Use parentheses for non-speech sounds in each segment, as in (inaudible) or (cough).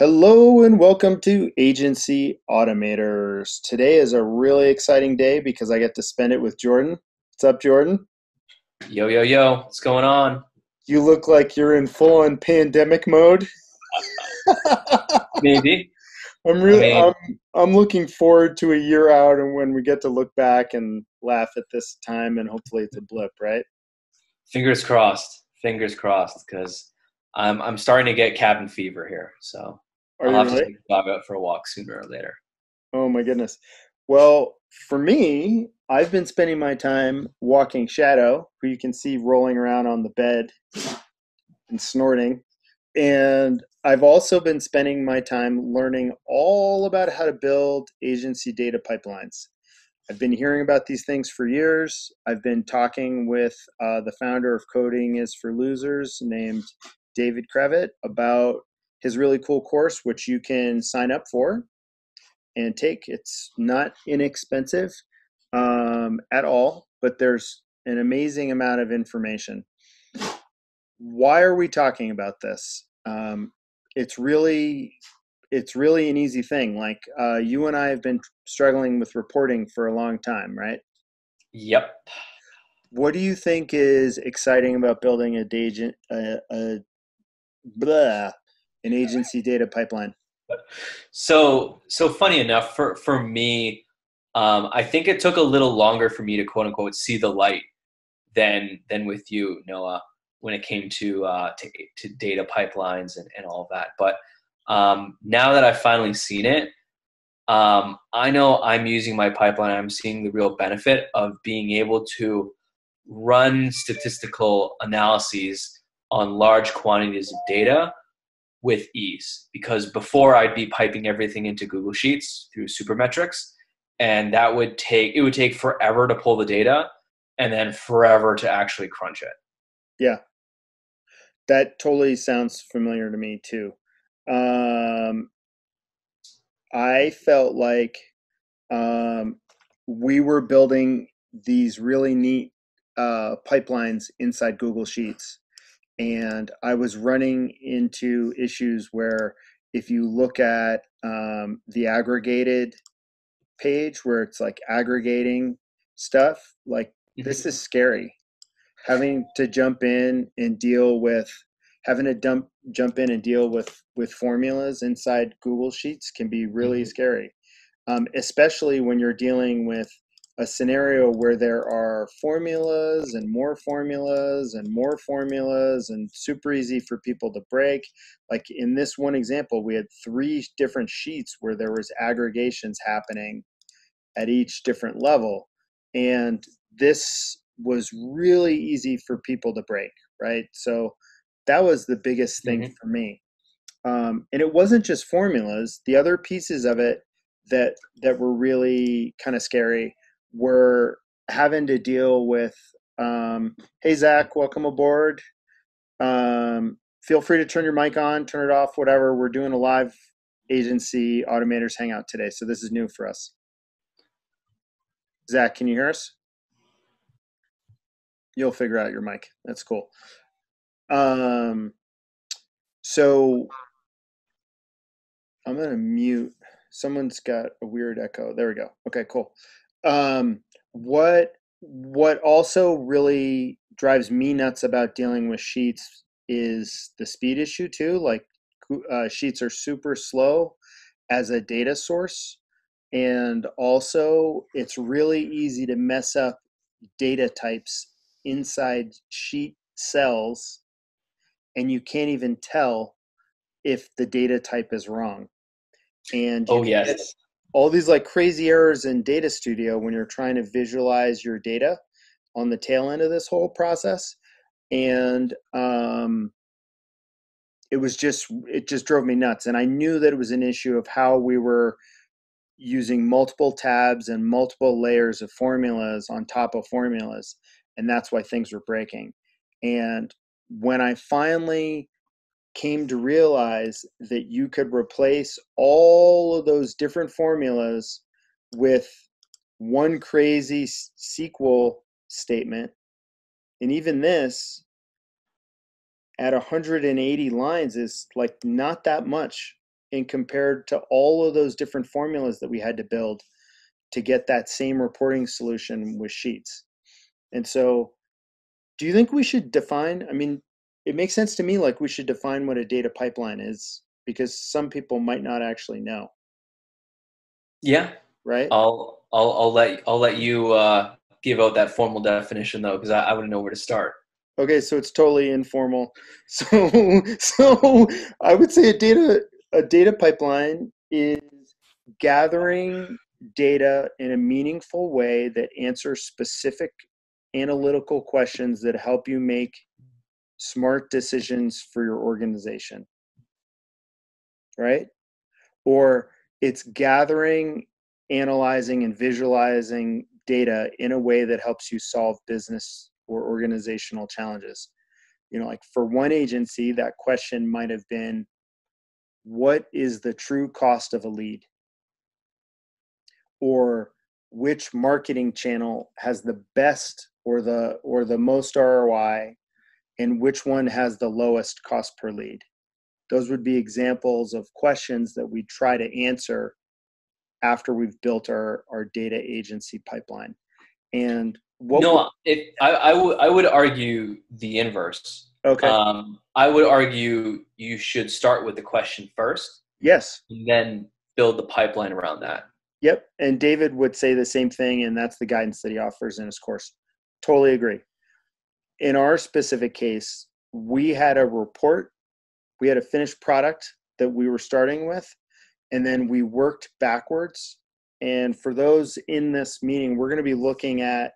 Hello and welcome to Agency Automators. Today is a really exciting day because I get to spend it with Jordan. What's up, Jordan? Yo, yo, yo, what's going on? You look like you're in full on pandemic mode. Maybe. (laughs) I'm really I mean- I'm I'm looking forward to a year out and when we get to look back and laugh at this time and hopefully it's a blip, right? Fingers crossed. Fingers crossed, because I'm I'm starting to get cabin fever here. So Are I'll you have to take the dog out for a walk sooner or later. Oh my goodness. Well, for me, I've been spending my time walking Shadow, who you can see rolling around on the bed and snorting. And I've also been spending my time learning all about how to build agency data pipelines. I've been hearing about these things for years. I've been talking with uh, the founder of Coding is for Losers, named David Krevitt, about his really cool course, which you can sign up for and take. It's not inexpensive um, at all, but there's an amazing amount of information. Why are we talking about this? Um, it's really it's really an easy thing. Like uh, you and I have been struggling with reporting for a long time, right? Yep. What do you think is exciting about building a agent a, a blah, an agency data pipeline? So so funny enough, for for me, um, I think it took a little longer for me to quote unquote see the light than than with you, Noah, when it came to uh, to, to data pipelines and, and all that. But um, now that I've finally seen it, um, I know I'm using my pipeline. I'm seeing the real benefit of being able to run statistical analyses on large quantities of data with ease. Because before I'd be piping everything into Google Sheets through Supermetrics, and that would take it would take forever to pull the data, and then forever to actually crunch it. Yeah, that totally sounds familiar to me too. Um, I felt like um, we were building these really neat uh, pipelines inside Google Sheets, and I was running into issues where if you look at um, the aggregated page where it's like aggregating stuff, like this is scary. Having to jump in and deal with having to dump jump in and deal with with formulas inside Google Sheets can be really Mhm. scary, um, especially when you're dealing with a scenario where there are formulas and more formulas and more formulas and super easy for people to break. Like in this one example, we had three different sheets where there was aggregations happening at each different level, and this was really easy for people to break, right? So that was the biggest thing Mhm. for me. Um, and it wasn't just formulas. The other pieces of it that that were really kind of scary were having to deal with. Um, hey Zach, welcome aboard. Um, feel free to turn your mic on, turn it off, whatever. We're doing a live agency automators hangout today, so this is new for us. Zach, can you hear us? You'll figure out your mic. That's cool. Um, so I'm gonna mute. Someone's got a weird echo. There we go. Okay, cool. Um, what what also really drives me nuts about dealing with sheets is the speed issue too. Like uh, sheets are super slow as a data source, and also it's really easy to mess up data types inside sheet cells, and you can't even tell if the data type is wrong. And Oh yes. All these like crazy errors in Data Studio when you're trying to visualize your data on the tail end of this whole process. And um, it was just it just drove me nuts. And I knew that it was an issue of how we were using multiple tabs and multiple layers of formulas on top of formulas, and that's why things were breaking. And when I finally came to realize that you could replace all of those different formulas with one crazy SQL statement. And even this at 180 lines is like not that much in compared to all of those different formulas that we had to build to get that same reporting solution with sheets. And so, do you think we should define? I mean, it makes sense to me like we should define what a data pipeline is because some people might not actually know. Yeah. Right. I'll I'll I'll let I'll let you uh, give out that formal definition though, because I, I wouldn't know where to start. Okay, so it's totally informal. (laughs) So so I would say a data a data pipeline is gathering data in a meaningful way that answers specific analytical questions that help you make smart decisions for your organization. Right? Or it's gathering, analyzing, and visualizing data in a way that helps you solve business or organizational challenges. You know, like for one agency, that question might have been what is the true cost of a lead? Or which marketing channel has the best or the or the most ROI and which one has the lowest cost per lead? Those would be examples of questions that we try to answer after we've built our, our data agency pipeline. And what no, it, I, I, w- I would I would argue the inverse. Okay. Um, I would argue you should start with the question first. Yes. And then build the pipeline around that. Yep. And David would say the same thing, and that's the guidance that he offers in his course. Totally agree. In our specific case, we had a report, we had a finished product that we were starting with, and then we worked backwards. And for those in this meeting, we're going to be looking at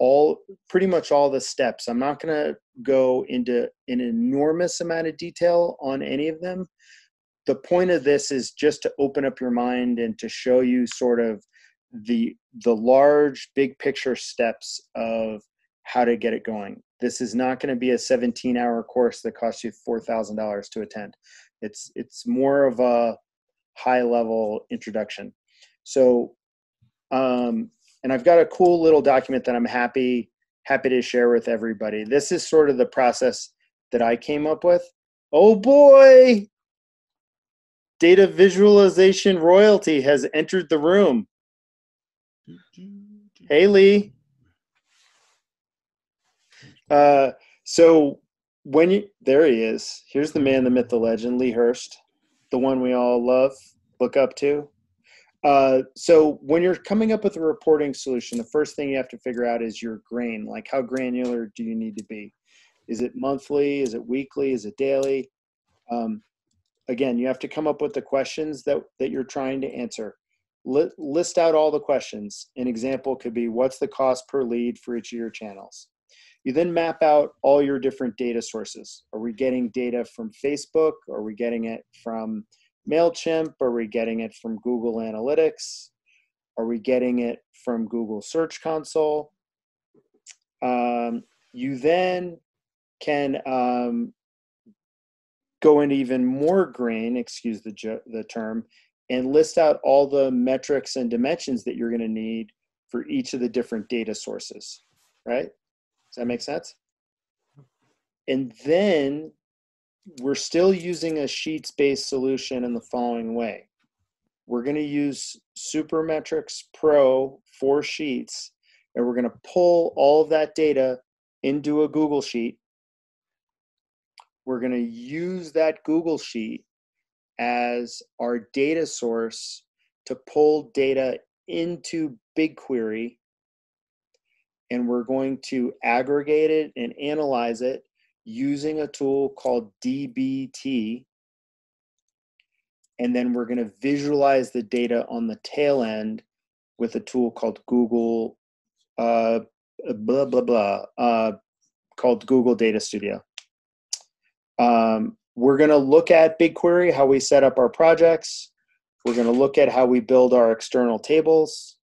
all pretty much all the steps. I'm not going to go into an enormous amount of detail on any of them. The point of this is just to open up your mind and to show you sort of the the large big picture steps of how to get it going. This is not going to be a 17 hour course that costs you $4,000 to attend. It's it's more of a high level introduction. So um, and I've got a cool little document that I'm happy happy to share with everybody. This is sort of the process that I came up with. Oh boy, data visualization royalty has entered the room. Hey Lee. Uh, so when you there he is. Here's the man, the myth, the legend, Lee Hurst, the one we all love, look up to. Uh, so when you're coming up with a reporting solution, the first thing you have to figure out is your grain. Like how granular do you need to be? Is it monthly? Is it weekly? Is it daily? Um, again, you have to come up with the questions that, that you're trying to answer. list out all the questions. An example could be what's the cost per lead for each of your channels? You then map out all your different data sources. Are we getting data from Facebook? Are we getting it from MailChimp? Are we getting it from Google Analytics? Are we getting it from Google Search Console? Um, you then can um, go into even more grain, excuse the, the term, and list out all the metrics and dimensions that you're going to need for each of the different data sources, right? That make sense? And then we're still using a sheets based solution in the following way. We're going to use Supermetrics Pro for Sheets, and we're going to pull all of that data into a Google Sheet. We're going to use that Google Sheet as our data source to pull data into BigQuery, and we're going to aggregate it and analyze it using a tool called DBT. And then we're going to visualize the data on the tail end with a tool called Google, uh, blah, blah, blah, uh, called Google Data Studio. Um, we're going to look at BigQuery, how we set up our projects. We're going to look at how we build our external tables.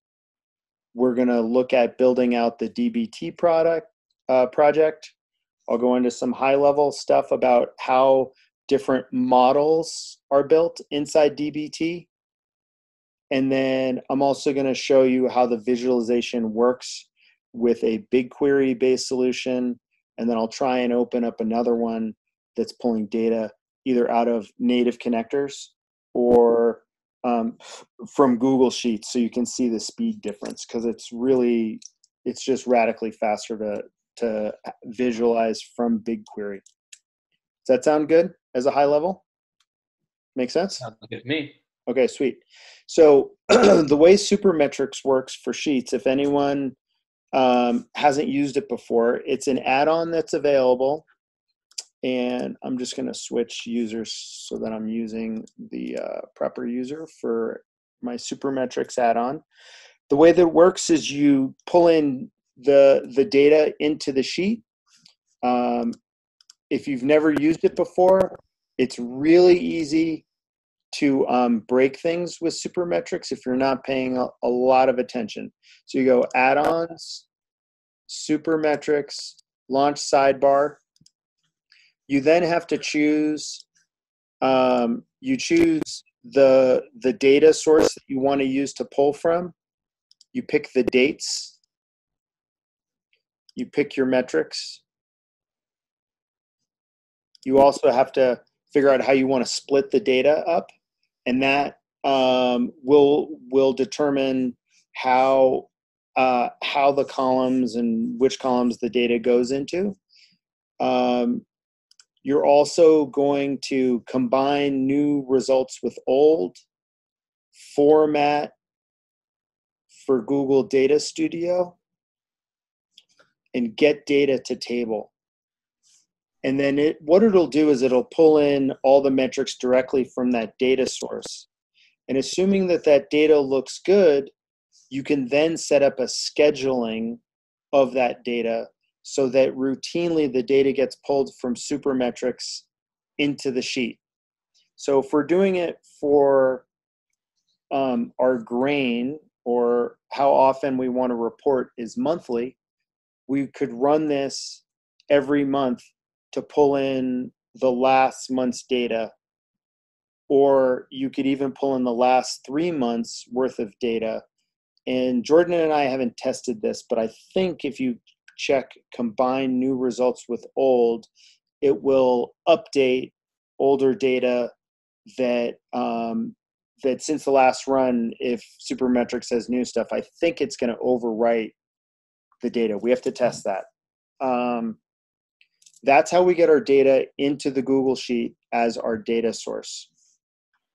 We're going to look at building out the DBT product uh, project. I'll go into some high level stuff about how different models are built inside DBT. And then I'm also going to show you how the visualization works with a BigQuery based solution. And then I'll try and open up another one that's pulling data either out of native connectors or um, from Google Sheets so you can see the speed difference because it's really it's just radically faster to to visualize from BigQuery. Does that sound good as a high level? Make sense? Sounds good to me. Okay, sweet. So (clears throat) the way Supermetrics works for Sheets, if anyone um, hasn't used it before, it's an add-on that's available. And I'm just going to switch users so that I'm using the uh, proper user for my Supermetrics add-on. The way that works is you pull in the the data into the sheet. Um, if you've never used it before, it's really easy to um, break things with Supermetrics if you're not paying a, a lot of attention. So you go add-ons, Supermetrics, launch sidebar. You then have to choose. Um, you choose the the data source that you want to use to pull from. You pick the dates. You pick your metrics. You also have to figure out how you want to split the data up, and that um, will will determine how uh, how the columns and which columns the data goes into. Um, you're also going to combine new results with old, format for Google Data Studio, and get data to table. And then it, what it'll do is it'll pull in all the metrics directly from that data source. And assuming that that data looks good, you can then set up a scheduling of that data so that routinely the data gets pulled from Supermetrics into the sheet. So if we're doing it for um, our grain or how often we want to report is monthly, we could run this every month to pull in the last month's data or you could even pull in the last three months worth of data and jordan and i haven't tested this but i think if you check combine new results with old it will update older data that um, that since the last run if supermetrics has new stuff i think it's going to overwrite the data we have to test that um, that's how we get our data into the Google Sheet as our data source.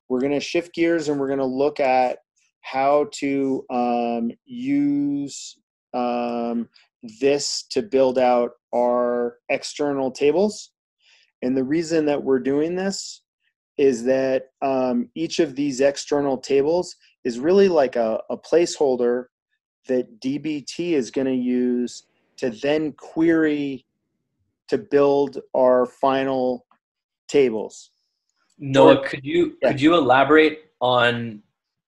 We're going to shift gears and we're going to look at how to um, use um, this to build out our external tables. And the reason that we're doing this is that um, each of these external tables is really like a, a placeholder that DBT is going to use to then query to build our final tables. Noah, or, could you yeah. could you elaborate on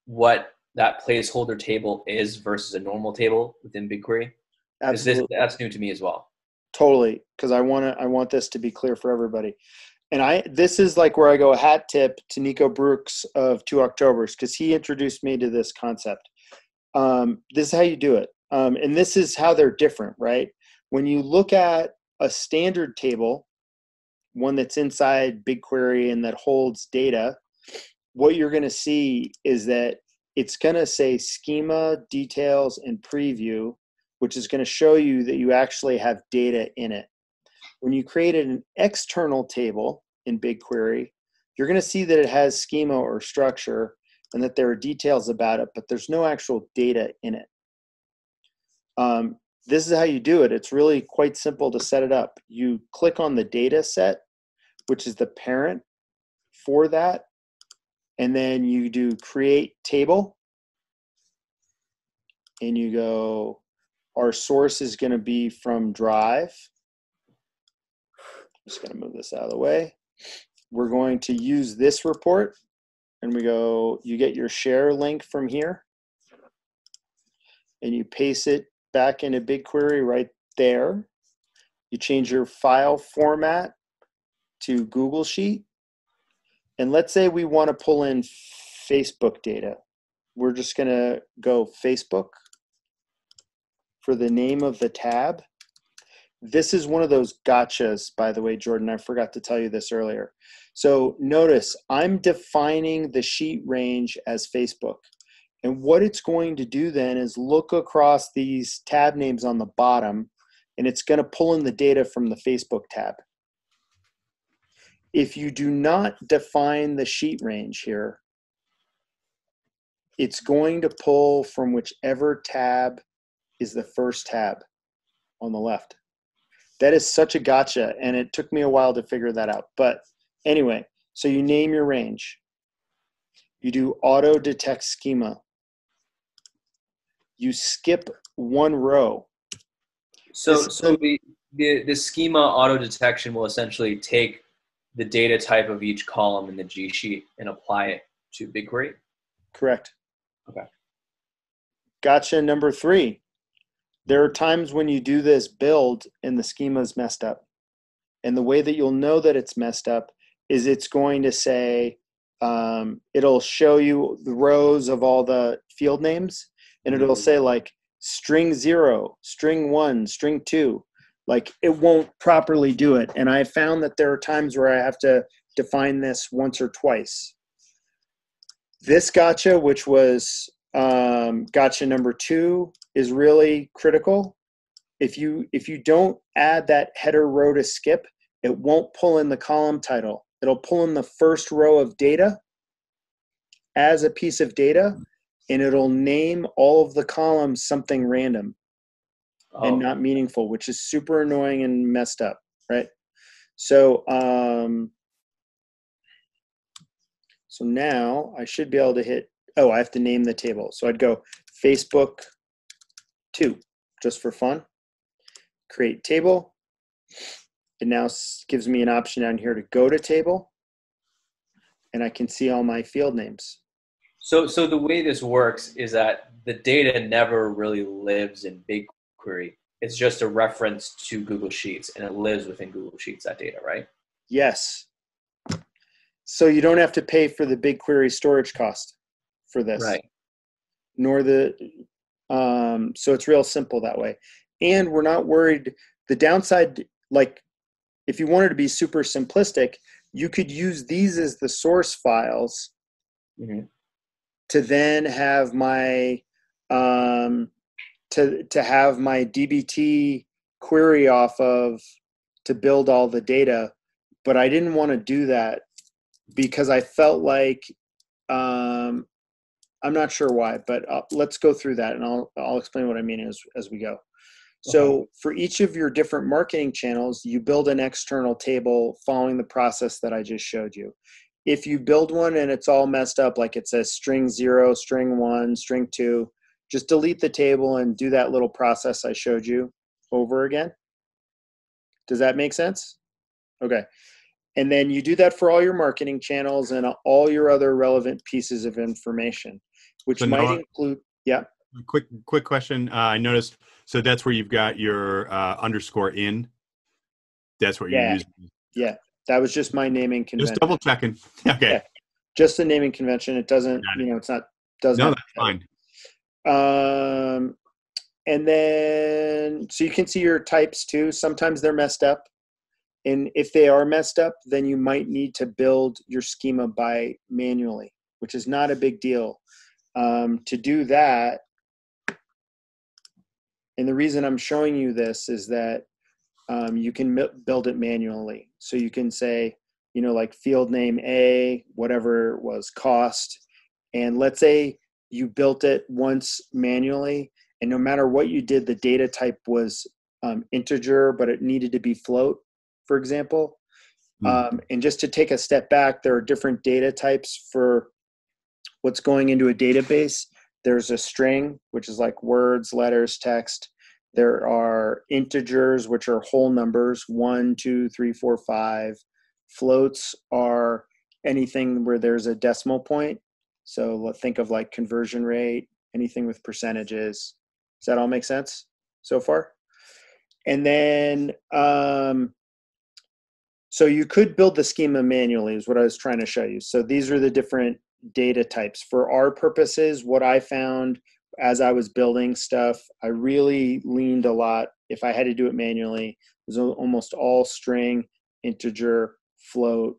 what that placeholder table is versus a normal table within BigQuery? Absolutely. This, that's new to me as well. Totally, because I want to I want this to be clear for everybody. And I this is like where I go a hat tip to Nico Brooks of Two Octobers because he introduced me to this concept. Um, this is how you do it, um, and this is how they're different, right? When you look at a standard table, one that's inside BigQuery and that holds data, what you're going to see is that it's going to say schema, details, and preview, which is going to show you that you actually have data in it. When you create an external table in BigQuery, you're going to see that it has schema or structure and that there are details about it, but there's no actual data in it. Um, this is how you do it. It's really quite simple to set it up. You click on the data set, which is the parent for that, and then you do create table, and you go, our source is going to be from Drive. I'm just going to move this out of the way. We're going to use this report, and we go, you get your share link from here, and you paste it back into BigQuery right there. You change your file format to Google Sheet. And let's say we want to pull in Facebook data. We're just going to go Facebook for the name of the tab. this is one of those gotchas, by the way, Jordan. I forgot to tell you this earlier. So notice I'm defining the sheet range as Facebook. And what it's going to do then is look across these tab names on the bottom and it's going to pull in the data from the Facebook tab. If you do not define the sheet range here, it's going to pull from whichever tab is the first tab on the left. That is such a gotcha, and it took me a while to figure that out. But anyway, so you name your range. You do auto detect schema. You skip one row. So, so the, the, the schema auto detection will essentially take the data type of each column in the G sheet and apply it to BigQuery? Correct. Okay. Gotcha. Number three, there are times when you do this build and the schema is messed up. And the way that you'll know that it's messed up is it's going to say, um, it'll show you the rows of all the field names and it'll say like string zero, string one, string two. Like it won't properly do it. And I found that there are times where I have to define this once or twice. This gotcha, which was um, gotcha number two, is really critical. If you if you don't add that header row to skip, it won't pull in the column title. It'll pull in the first row of data as a piece of data, and it'll name all of the columns something random oh. and not meaningful, which is super annoying and messed up, right? So um, so now I should be able to hit, oh, I have to name the table. So I'd go Facebook 2, just for fun. Create table. It now gives me an option down here to go to table. And I can see all my field names. So, so the way this works is that the data never really lives in BigQuery. It's just a reference to Google Sheets, and it lives within Google Sheets. That data, right? Yes, so you don't have to pay for the BigQuery storage cost for this. Right. Nor the um, so it's real simple that way. And we're not worried the downside like if you wanted to be super simplistic, you could use these as the source files mm-hmm. to then have my um, to to have my DBT query off of to build all the data. But I didn't want to do that because I felt like um, I'm not sure why, but uh, let's go through that and I'll I'll explain what I mean as as we go. So okay. for each of your different marketing channels, you build an external table following the process that I just showed you. If you build one and it's all messed up, like it says string zero, string one, string two, just delete the table and do that little process I showed you over again. Does that make sense? Okay and then you do that for all your marketing channels and all your other relevant pieces of information which so might Noah, include yeah. Quick quick question. Uh, i noticed so that's where you've got your uh, underscore in? That's what yeah. you're using? Yeah. That was just my naming convention just double checking (laughs) okay. Yeah. just the naming convention. It doesn't it. you know it's not doesn't no that's fine. Um and then so you can see your types too. Sometimes they're messed up. And if they are messed up, then you might need to build your schema by manually, which is not a big deal. Um, to do that, and the reason I'm showing you this is that um, you can build it manually. So you can say, you know, like field name A, whatever was cost. And let's say you built it once manually, and no matter what you did, the data type was um, integer, but it needed to be float for example. Mm. Um, and just to take a step back, there are different data types for what's going into a database. There's a string, which is like words, letters, text. There are integers, which are whole numbers one, two, three, four, five. Floats are anything where there's a decimal point. So think of like conversion rate, anything with percentages. Does that all make sense so far? And then um, so you could build the schema manually is what I was trying to show you. So these are the different data types. For our purposes, what I found as I was building stuff, I really leaned a lot. If I had to do it manually, it was almost all string, integer, float,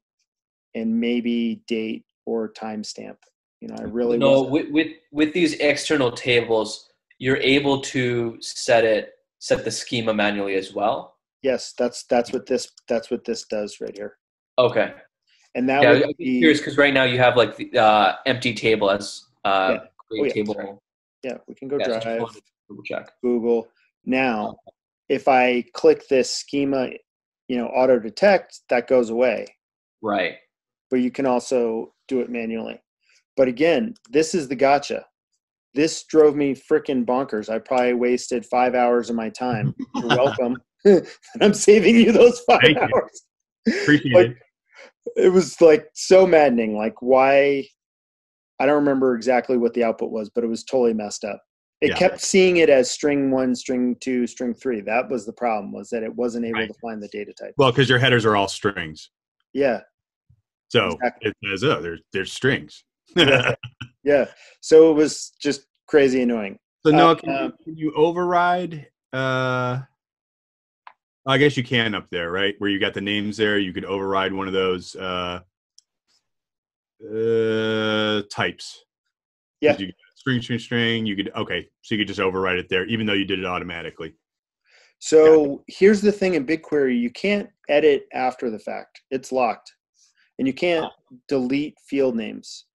and maybe date or timestamp. You know, I really no with, with with these external tables, you're able to set it set the schema manually as well. yes, that's that's what this that's what this does right here. Okay. And that yeah, would be curious because right now you have like the uh, empty table as uh, Yeah. Oh, yeah, table. sorry. yeah, we can go Yeah, drive. double check. Google. Now, if I click this schema, you know, auto detect, that goes away. Right. But you can also do it manually. But again, this is the gotcha. This drove me freaking bonkers. I probably wasted five hours of my time. You're (laughs) welcome. (laughs) I'm saving you those five Thank you. hours. Appreciate Like, it. It was like so maddening. Like why? I don't remember exactly what the output was, but it was totally messed up. It Yeah. kept seeing it as string one, string two, string three. That was the problem. Was that it wasn't able Right. to find the data type. Well, because your headers are all strings. Yeah, So Exactly. it says, oh, there's there's strings. Yeah. (laughs) yeah. So it was just crazy annoying. So Uh, can, you, um, can you override? Uh, I guess you can up there, right? Where you got the names there, you could override one of those uh, uh, types. Yeah. You string, string, string. You could okay, so you could just override it there, even though you did it automatically. So here's the thing in BigQuery: you can't edit after the fact; it's locked, and you can't delete field names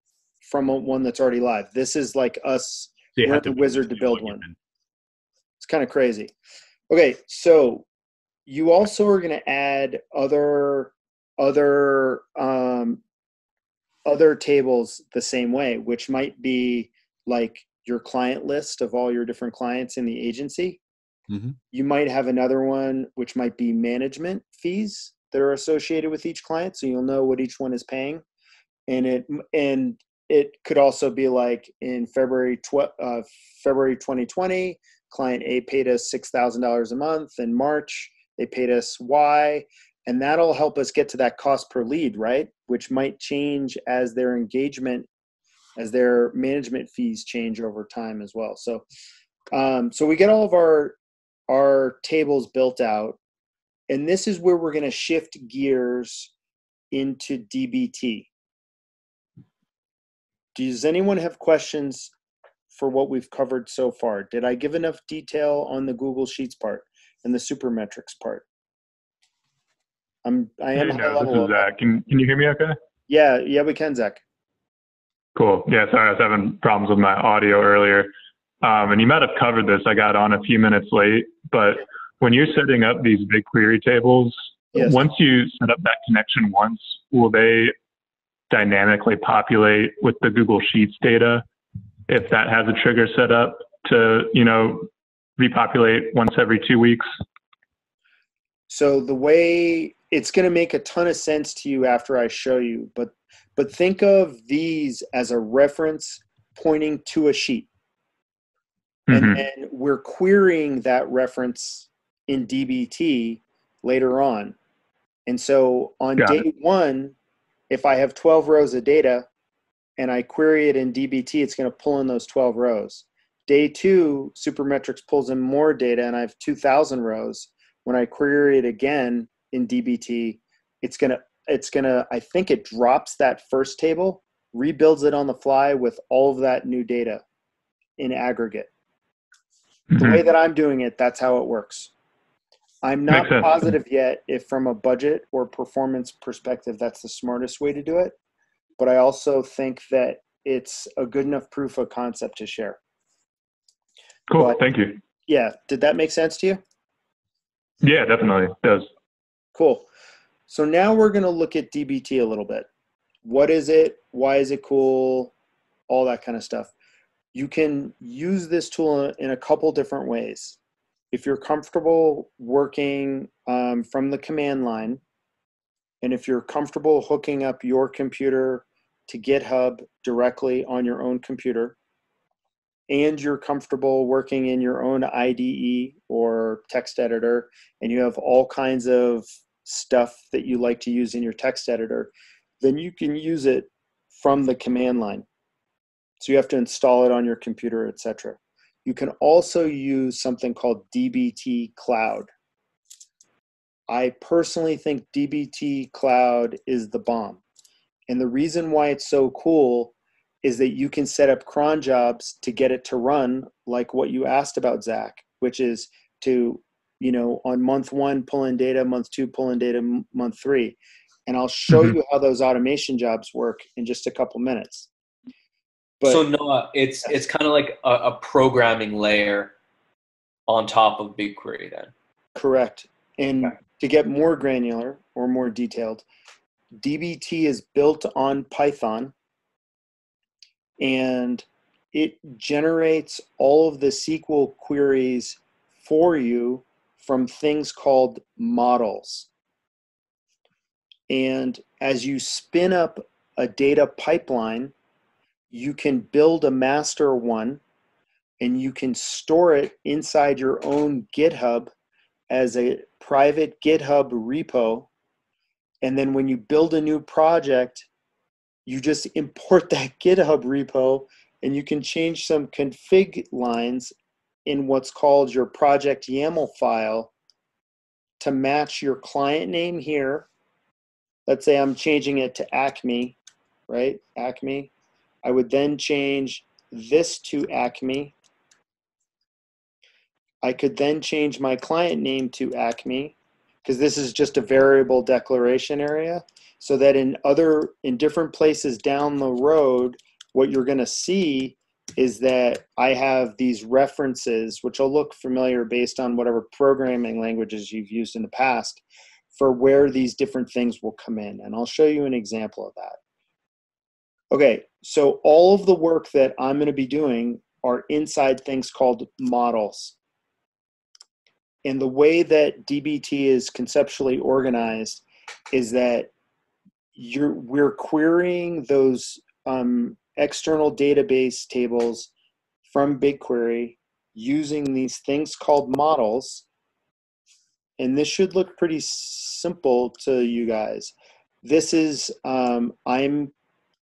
from a, one that's already live. This is like us So We're have the to wizard to build one. It's kind of crazy. Okay, so you also are going to add other other um, other tables the same way, which might be like your client list of all your different clients in the agency. Mhm. You might have another one which might be management fees that are associated with each client, so you'll know what each one is paying, and it and it could also be like in February tw- uh, February 2020, client A paid us six thousand dollars a month. In March, they paid us Y, and that'll help us get to that cost per lead, right? Which might change as their engagement, as their management fees change over time as well. So, um, so we get all of our our tables built out, and this is where we're going to shift gears into DBT. Does anyone have questions for what we've covered so far? Did I give enough detail on the Google Sheets part and the Supermetrics part? I'm I am Hey, no, this is Zach. Can can you hear me okay? Yeah, yeah, we can, Zach. Cool. Yeah, sorry, I was having problems with my audio earlier. Um, and you might have covered this. I got on a few minutes late, but when you're setting up these BigQuery tables, Yes. once you set up that connection once, will they dynamically populate with the Google Sheets data if that has a trigger set up to, you know, repopulate once every two weeks? So the way it's going to make a ton of sense to you after I show you, but but think of these as a reference pointing to a sheet. Mhm. and then we're querying that reference in DBT later on. And so on Got day one, if I have 12 rows of data and I query it in DBT, it's going to pull in those 12 rows. Day two, Supermetrics pulls in more data and I have 2,000 rows. When I query it again in DBT, it's going to, it's going to, I think it drops that first table, rebuilds it on the fly with all of that new data in aggregate the Mhm. way that I'm doing it, that's how it works. I'm not positive yet if, from a budget or performance perspective, that's the smartest way to do it. But I also think that it's a good enough proof of concept to share. Cool. but- Thank you. Yeah, did that make sense to you? Yeah, definitely it does. Cool. So now we're going to look at DBT a little bit. What is it? Why is it cool? All that kind of stuff. You can use this tool in a couple different ways. If you're comfortable working um, from the command line, and if you're comfortable hooking up your computer to GitHub directly on your own computer, and you're comfortable working in your own IDE or text editor, and you have all kinds of stuff that you like to use in your text editor, then you can use it from the command line. So you have to install it on your computer, etc. You can also use something called DBT Cloud. I personally think DBT Cloud is the bomb. And the reason why it's so cool is that you can set up cron jobs to get it to run like what you asked about, Zach, which is to, you know, on month one, pull in data, month two, pull in data, month three. And I'll show mm-hmm. you how those automation jobs work in just a couple minutes. But, so Noah, it's it's kind of like a, a programming layer on top of BigQuery then. Correct. And okay. to get more granular or more detailed, DBT is built on Python and it generates all of the SQL queries for you from things called models. And as you spin up a data pipeline, you can build a master one and you can store it inside your own GitHub as a private GitHub repo. And then when you build a new project, you just import (laughs) that GitHub repo and you can change some config lines in what's called your project YAML file to match your client name here. Let's say I'm changing it to Acme, right? Acme. I would then change this to Acme. I could then change my client name to Acme because this is just a variable declaration area so that in other in different places down the road what you're going to see is that I have these references which will look familiar based on whatever programming languages you've used in the past for where these different things will come in and I'll show you an example of that. Okay, so all of the work that I'm going to be doing are inside things called models. And the way that DBT is conceptually organized is that you're we're querying those um, external database tables from BigQuery using these things called models. And this should look pretty simple to you guys. This is, um, I'm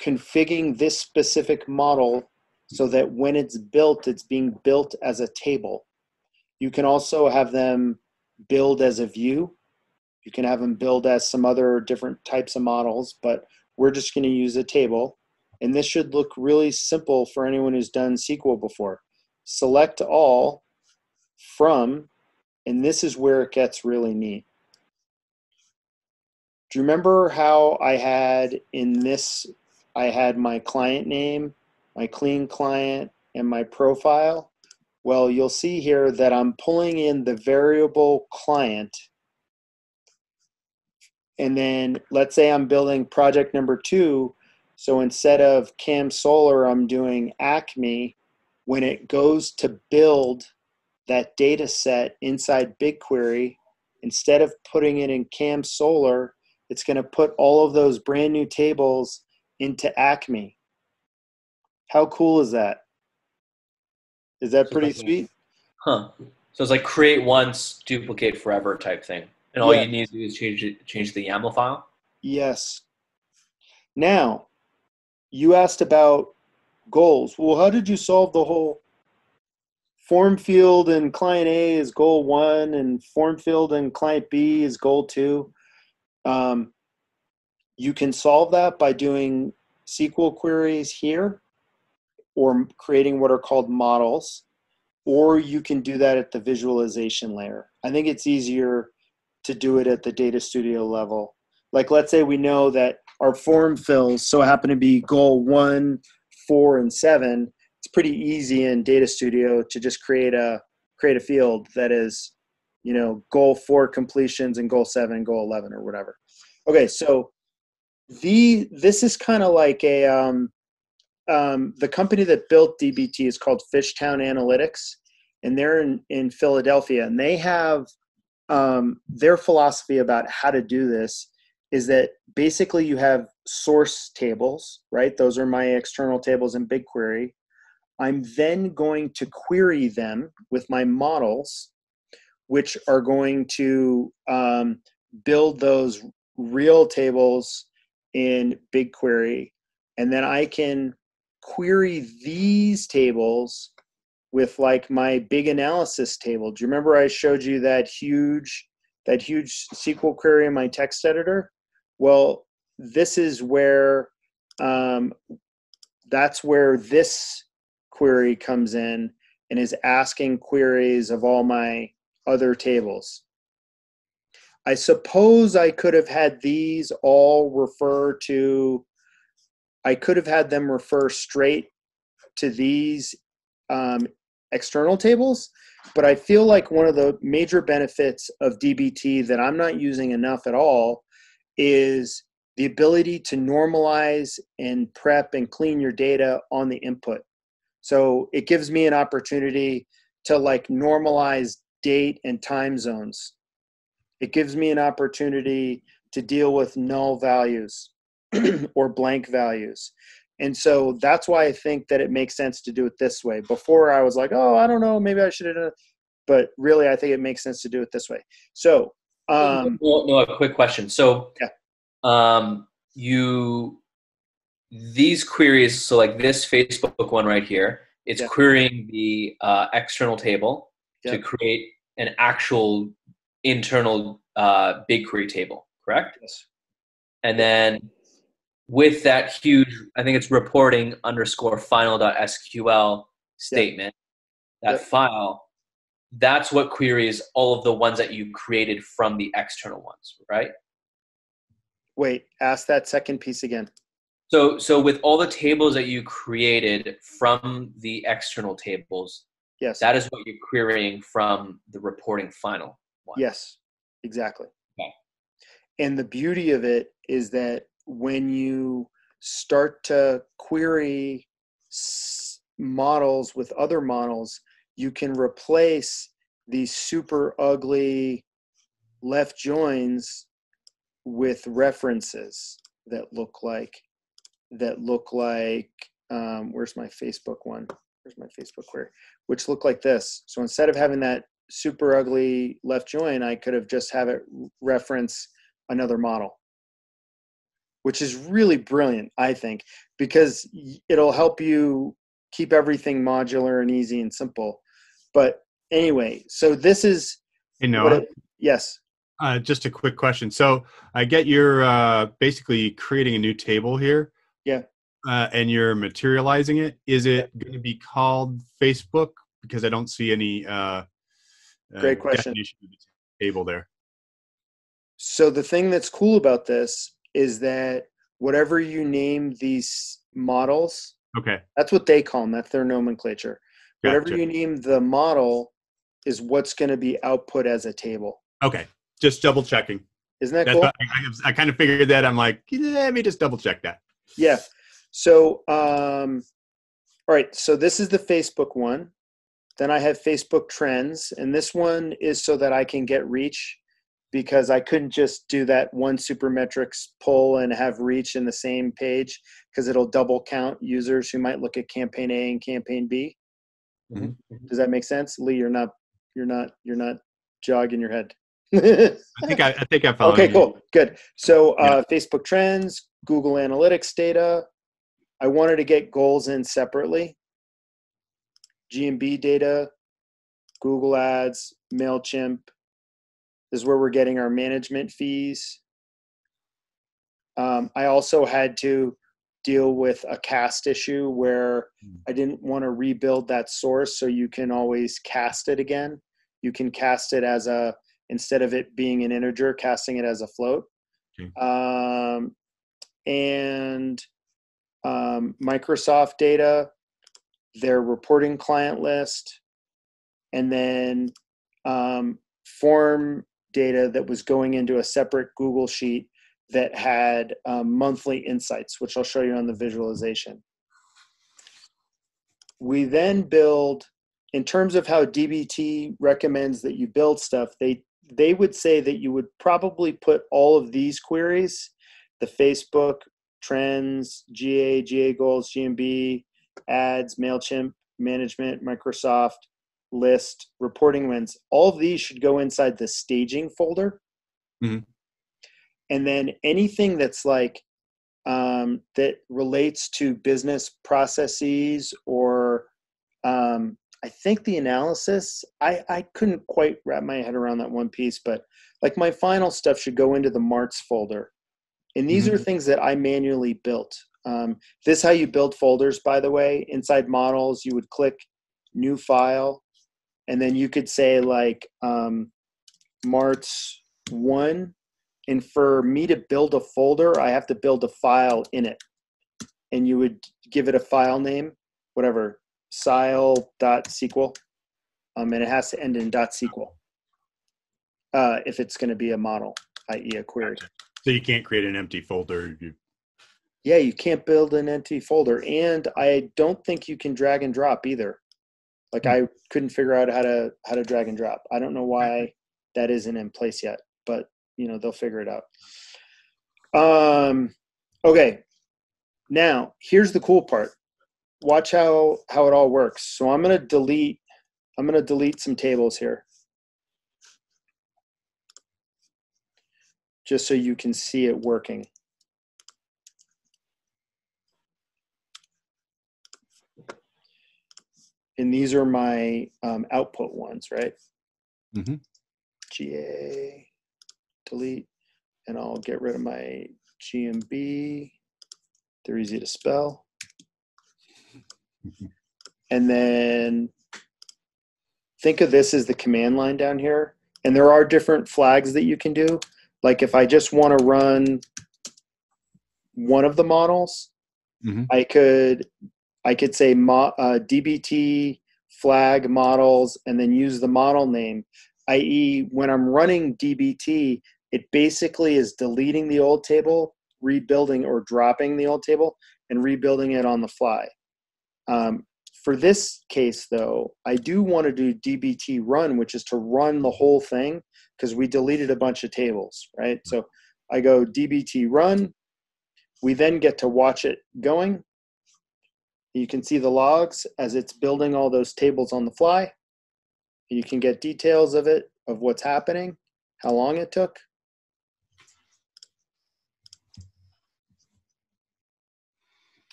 configuring this specific model so that when it's built, it's being built as a table. You can also have them build as a view you can have them build as some other different types of models, but we're just going to use a table. And this should look really simple for anyone who's done SQL before. Select all from, and this is where it gets really neat. Do you remember how I had in this, I had my client name, my clean client, and my profile? Well, you'll see here that I'm pulling in the variable client and then let's say I'm building project number two. So instead of CAM Solar, I'm doing Acme. When it goes to build that data set inside BigQuery, instead of putting it in CAM Solar, it's going to put all of those brand new tables into Acme. How cool is that? Is that pretty sweet? Huh. So it's like create once, duplicate forever type thing. And all yeah. you need to do is change it, change the YAML file. Yes. Now, you asked about goals. Well, how did you solve the whole form field and client A is goal one, and form field and client B is goal two? Um, you can solve that by doing SQL queries here or creating what are called models, or you can do that at the visualization layer. I think it's easier to do it at the data studio level. Like let's say we know that our form fills so happen to be goal one, four, and seven. It's pretty easy in data studio to just create a create a field that is, you know, goal four completions and goal seven, goal eleven, or whatever. Okay, so the this is kind of like a um, um, the company that built DBT is called Fishtown Analytics, and they're in, in Philadelphia, and they have um, their philosophy about how to do this is that basically you have source tables, right? Those are my external tables in BigQuery. I'm then going to query them with my models, which are going to um, build those real tables in BigQuery. And then I can query these tables with like my big analysis table. Do you remember I showed you that huge that huge SQL query in my text editor? Well, this is where um, that's where this query comes in and is asking queries of all my other tables. I suppose I could have had these all refer to, I could have had them refer straight to these um, external tables, but I feel like one of the major benefits of DBT that I'm not using enough at all is the ability to normalize and prep and clean your data on the input. So it gives me an opportunity to like normalize date and time zones. It gives me an opportunity to deal with null values (clears throat) or blank values. And so that's why I think that it makes sense to do it this way. Before I was like, oh, I don't know, maybe I should have done it. But really, I think it makes sense to do it this way. So, um, no, no, a quick question. So, Yeah. um, you these queries. So, like this Facebook one right here, it's Yeah. querying the uh, external table Yeah. to create an actual internal uh, BigQuery table, correct? yes. And then with that huge, I think it's reporting underscore final.sql statement, that Yep. file, that's what queries all of the ones that you created from the external ones, right? wait, ask that second piece again. So, so with all the tables that you created from the external tables, Yes. that is what you're querying from the reporting final one. Yes, exactly. Okay. And the beauty of it is that when you start to query models with other models, you can replace these super ugly left joins with references that look like that look like um, where's my Facebook one? Where's my Facebook query? Which look like this. So instead of having that super ugly left join, I could have just have it reference another model, which is really brilliant, I think, because it'll help you keep everything modular and easy and simple. But anyway, so this is Noah, it, yes, uh, just a quick question. So I get you're uh, basically creating a new table here. Yeah. Uh, and you're materializing it. Is it going to be called Facebook? Because I don't see any. Uh, uh, Great question. definition of the table there. So the thing that's cool about this is that whatever you name these models, Okay. that's what they call them. That's their nomenclature. Whatever you name the model is what's going to be output as a table. Okay. Just double checking. Isn't that That's cool? I, I kind of figured that. I'm like, let me just double check that. Yeah. So, um, all right. So this is the Facebook one. Then I have Facebook Trends, and this one is so that I can get reach because I couldn't just do that one Supermetrics pull and have reach in the same page because it'll double count users who might look at campaign A and campaign B. Mhm. Does that make sense, Lee? You're not, you're not, you're not jogging your head. I think I, I think I found. Okay, cool, good. So uh, Facebook Trends, Google Analytics data. I wanted to get goals in separately. GMB data, Google Ads, Mailchimp. This is where we're getting our management fees. Um, I also had to deal with a cast issue where I didn't want to rebuild that source, so you can always cast it again. You can cast it as a instead of it being an integer, casting it as a float. Okay. Um, and um, Microsoft data, their reporting client list, and then um, form data that was going into a separate Google sheet that had um, monthly insights, which I'll show you on the visualization. We then build, in terms of how DBT recommends that you build stuff, they they would say that you would probably put all of these queries, the Facebook, trends, GA, GA goals, GMB, ads, MailChimp, management, Microsoft, list, reporting wins, all of these should go inside the staging folder. Mhm. And then anything that's like um, that relates to business processes or um, I think the analysis, I, I couldn't quite wrap my head around that one piece, but like my final stuff should go into the Marts folder. And these are things that I manually built. Um, this is how you build folders, by the way. Inside models, you would click new file, and then you could say like um, Marts one. And for me to build a folder, I have to build a file in it. And you would give it a file name, whatever, sile.sql. Um, and it has to end in .sql uh, if it's going to be a model, i.e. a query. So you can't create an empty folder. You, Yeah, you can't build an empty folder. And I don't think you can drag and drop either. Like I couldn't figure out how to how to drag and drop. I don't know why that isn't in place yet, but you know, they'll figure it out. Um okay. Now, here's the cool part. Watch how how it all works. So I'm going to delete I'm going to delete some tables here. Just so you can see it working. And these are my um, output ones, right? Mm-hmm. GA, delete, and I'll get rid of my GMB. They're easy to spell. And then think of this as the command line down here. And there are different flags that you can do. Like if I just want to run one of the models, Mhm. I could I could say mo- uh, DBT flag models and then use the model name. I.e., when I'm running DBT, it basically is deleting the old table, rebuilding or dropping the old table, and rebuilding it on the fly. Um, for this case, though, I do want to do DBT run, which is to run the whole thing because we deleted a bunch of tables, right? So I go DBT run. We then get to watch it going. You can see the logs as it's building all those tables on the fly. You can get details of it, of what's happening, how long it took.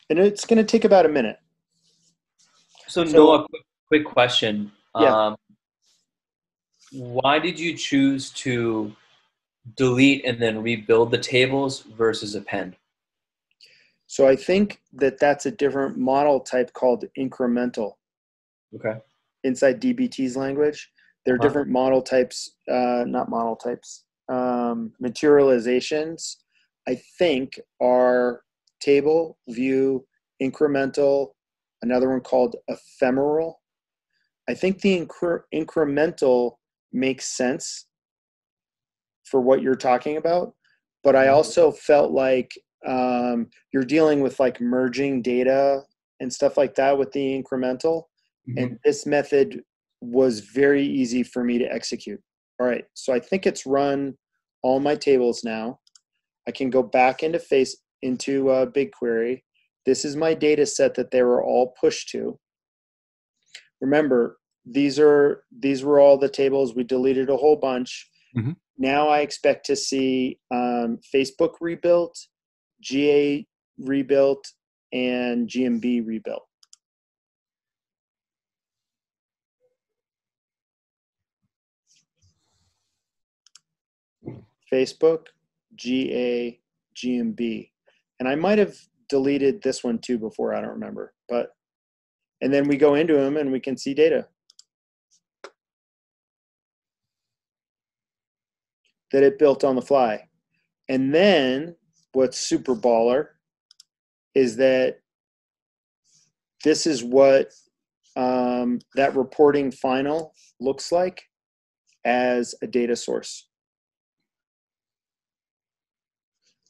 And it's going to take about a minute. So, So- Noah, quick, quick question. Yeah. Um, why did you choose to delete and then rebuild the tables versus append? So I think that that's a different model type called incremental Okay. inside DBT's language. There are Uh-huh. different model types, uh, not model types, um, materializations. I think are table, view, incremental, another one called ephemeral. I think the incre- incremental makes sense for what you're talking about, but I Mhm. also felt like um, you're dealing with like merging data and stuff like that with the incremental. And this method was very easy for me to execute. All right, so I think it's run all my tables now. I can go back into face into uh, BigQuery. This is my data set that they were all pushed to. Remember, these are these were all the tables. We deleted a whole bunch. Mhm. Now I expect to see um, Facebook rebuilt, GA rebuilt, and GMB rebuilt. Facebook, GA, GMB. And I might have deleted this one too before, I don't remember. But and then we go into them and we can see data. That it built on the fly. And then what's super baller is that this is what um, that reporting final looks like as a data source.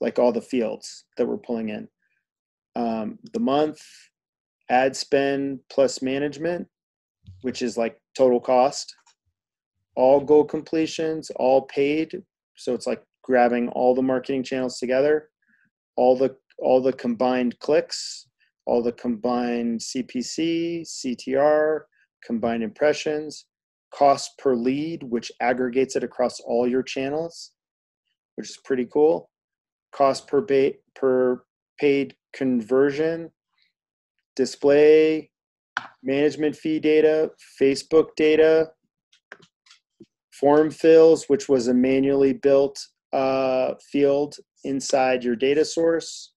like all the fields that we're pulling in. Um, the month, ad spend plus management, which is like total cost, all goal completions, all paid. So it's like grabbing all the marketing channels together, all the all the combined clicks, all the combined CPC, CTR, combined impressions, cost per lead, which aggregates it across all your channels, which is pretty cool. Cost per ba- per paid conversion, display, management fee data, Facebook data, form fills, which was a manually built uh, field inside your data source,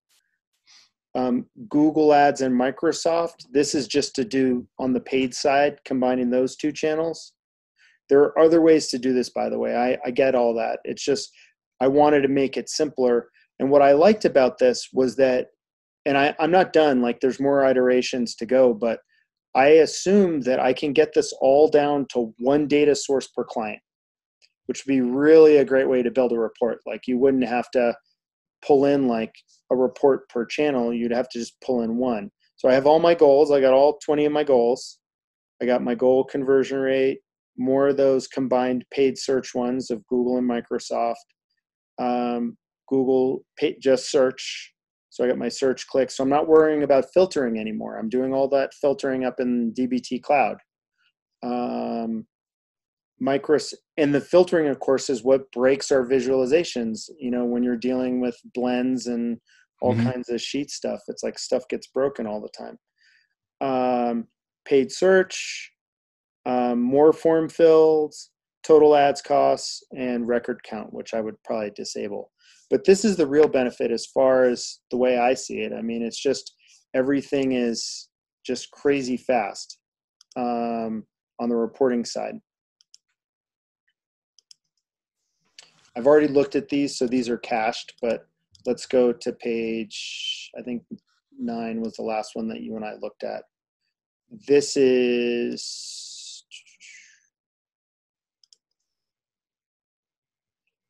um, Google Ads and Microsoft. This is just to do on the paid side, combining those two channels. There are other ways to do this, by the way. I, I get all that. It's just I wanted to make it simpler. And what I liked about this was that, and I, I'm not done, like there's more iterations to go, but I assume that I can get this all down to one data source per client, which would be really a great way to build a report. Like you wouldn't have to pull in like a report per channel. You'd have to just pull in one. So I have all my goals. I got all 20 of my goals. I got my goal conversion rate, more of those combined paid search ones of Google and Microsoft. Um, Google just search. So I got my search clicks. So I'm not worrying about filtering anymore. I'm doing all that filtering up in DBT Cloud. Um, micros and the filtering of course is what breaks our visualizations you know when you're dealing with blends and all mm-hmm. kinds of sheet stuff. It's like stuff gets broken all the time. Um, paid search um, more form fills total ads costs and record count which i would probably disable. But this is the real benefit as far as the way i see it. I mean it's just everything is just crazy fast um, on the reporting side I've already looked at these, so these are cached, but let's go to page, I think nine was the last one that you and I looked at. This is,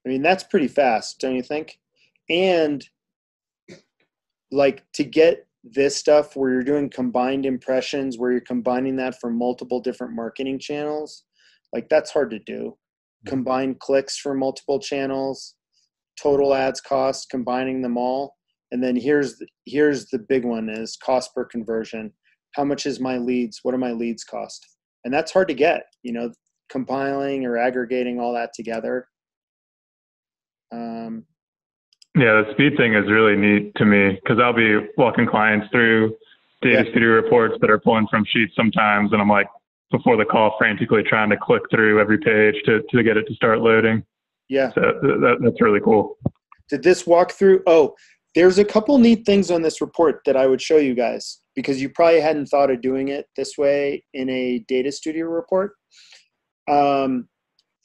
I mean, that's pretty fast, don't you think? And like to get this stuff where you're doing combined impressions, where you're combining that for multiple different marketing channels, like that's hard to do combine clicks for multiple channels, total ads cost, combining them all. And then here's the, here's the big one is cost per conversion. How much is my leads? What do my leads cost? And that's hard to get, you know, compiling or aggregating all that together. Um, yeah, the speed thing is really neat to me because I'll be walking clients through data yeah. studio reports that are pulling from sheets sometimes, and I'm like, before the call frantically trying to click through every page to, to get it to start loading. Yeah. So that, that's really cool. Did this walk through? Oh, there's a couple neat things on this report that I would show you guys because you probably hadn't thought of doing it this way in a data studio report. Um,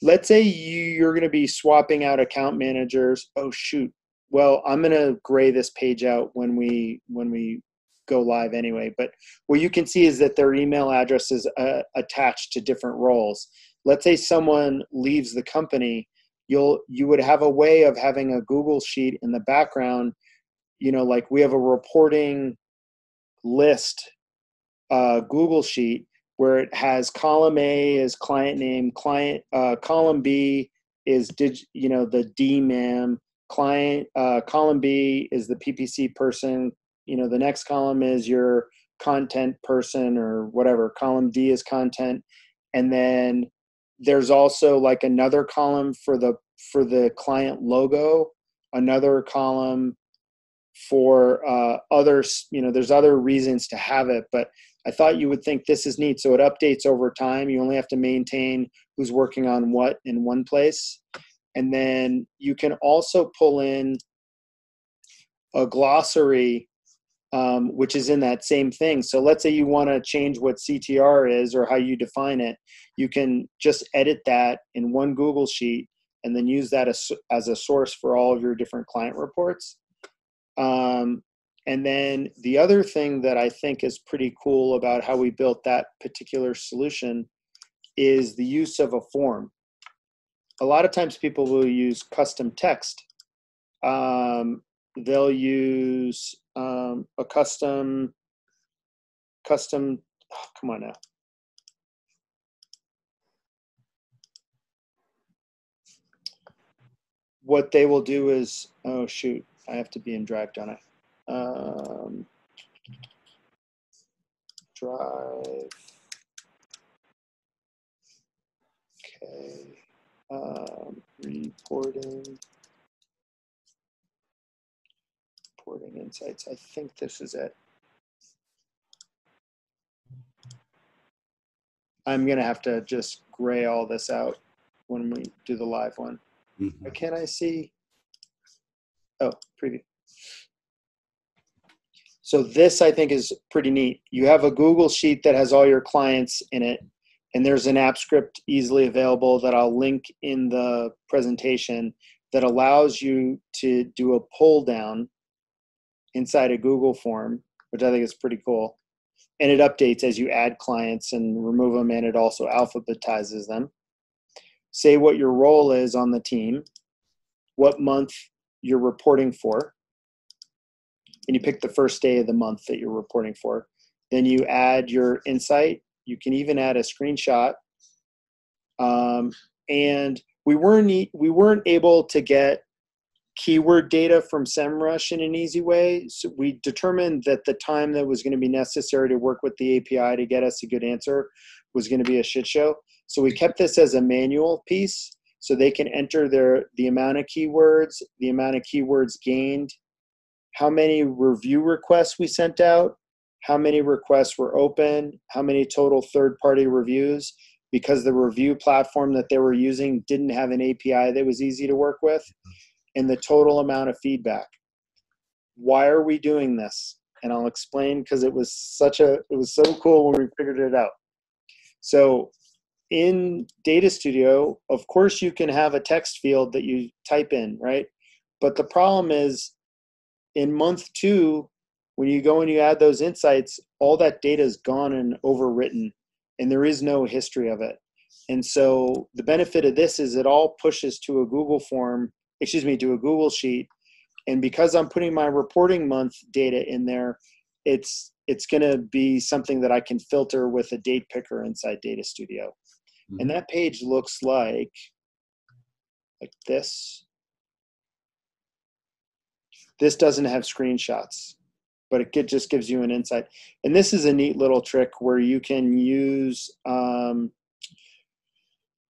let's say you're going to be swapping out account managers. Oh shoot. Well, I'm going to gray this page out when we when we go live anyway. But what you can see is that their email address is uh, attached to different roles. Let's say someone leaves the company, you'll you would have a way of having a Google sheet in the background. You know, like we have a reporting list uh, Google sheet where it has column A is client name, client uh, column B is dig, you know the DMAM client uh, column B is the PPC person you know the next column is your content person or whatever column d is content. And then there's also like another column for the for the client logo another column for uh, others you know there's other reasons to have it but i thought you would think this is neat. So it updates over time. You only have to maintain who's working on what in one place. And then you can also pull in a glossary um, which is in that same thing. So let's say you want to change what CTR is or how you define it, you can just edit that in one Google sheet and then use that as, as a source for all of your different client reports. Um, and then the other thing that I think is pretty cool about how we built that particular solution is the use of a form. A lot of times people will use custom text. Um, they'll use um, a custom custom oh, come on now. What they will do is oh shoot i have to be in drive don't i? Um, drive. Okay um, reporting reporting insights. I think this is it. I'm gonna have to just gray all this out when we do the live one. Mhm. But can I see? Oh, preview. So this I think is pretty neat. You have a Google sheet that has all your clients in it, and there's an app script easily available that I'll link in the presentation that allows you to do a pull down inside a Google form, which I think is pretty cool. And it updates as you add clients and remove them, and it also alphabetizes them. Say what your role is on the team, what month you're reporting for, and you pick the first day of the month that you're reporting for. Then you add your insight. You can even add a screenshot. Um, and we weren't we weren't able to get keyword data from SEMrush in an easy way. So we determined that the time that was going to be necessary to work with the API to get us a good answer was going to be a shit show. So we kept this as a manual piece so they can enter their the amount of keywords, the amount of keywords gained, how many review requests we sent out, how many requests were open, how many total third party reviews because the review platform that they were using didn't have an API that was easy to work with and the total amount of feedback. Why are we doing this? And I'll explain because it was such a it was so cool when we figured it out. So in Data Studio, of course you can have a text field that you type in, right? But the problem is in month 2 when you go and you add those insights, all that data is gone and overwritten and there is no history of it. And so the benefit of this is it all pushes to a Google form excuse me, do a Google sheet. And because I'm putting my reporting month data in there, it's it's going to be something that I can filter with a date picker inside Data Studio. And that page looks like like this. This doesn't have screenshots, but it just gives you an insight. And this is a neat little trick where you can use um,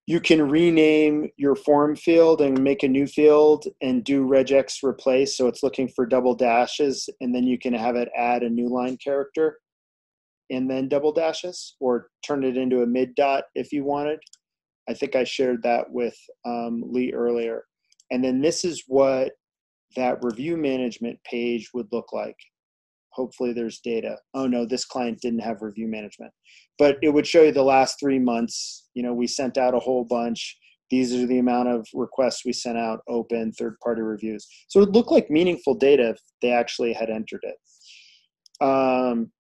you can rename your form field and make a new field and do regex replace. So it's looking for double dashes and then you can have it add a new line character and then double dashes or turn it into a mid dot if you wanted. I think i shared that with um, lee earlier. And then this is what that review management page would look like hopefully there's data. Oh no this client didn't have review management. But it would show you the last three months you know we sent out a whole bunch. These are the amount of requests we sent out open third party reviews. So it looked like meaningful data if they actually had entered it. Um,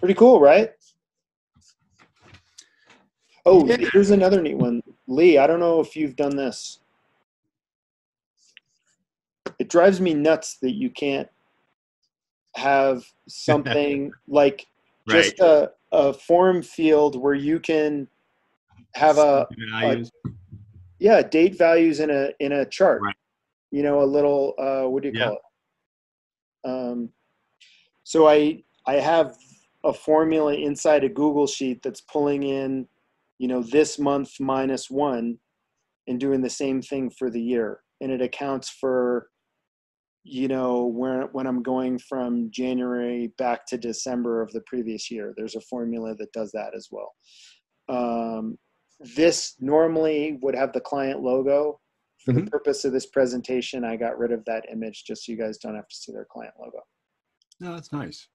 pretty cool right? Oh Yeah. here's another neat one. Lee i don't know if you've done this. It drives me nuts that you can't have something (laughs) like Right. just a, a form field where you can have a Values. yeah date values in a in a chart Right. you know a little uh what do you Yeah. call it um so i i have a formula inside a google sheet that's pulling in you know this month minus one and doing the same thing for the year and it accounts for you know when when i'm going from january back to december of the previous year there's a formula that does that as well. Um, this normally would have the client logo. For the purpose of this presentation i got rid of that image just so you guys don't have to see their client logo. No, that's nice.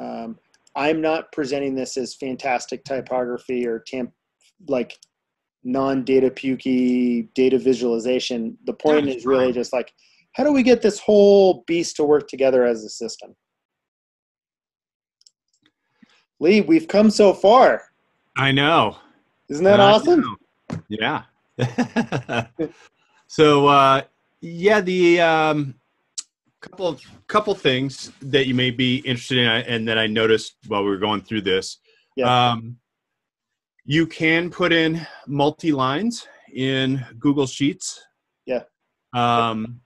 um, i'm not presenting this as fantastic typography or tamp like non-data pukey data visualization. The point That's is really fine. just like how do we get this whole beast to work together as a system lee we've come so far I know. isn't that I awesome know. Yeah. (laughs) so uh, yeah, the um, couple of couple things that you may be interested in, uh, and that I noticed while we were going through this. Yeah. Um, you can put in multi lines in Google Sheets. Yeah. Um,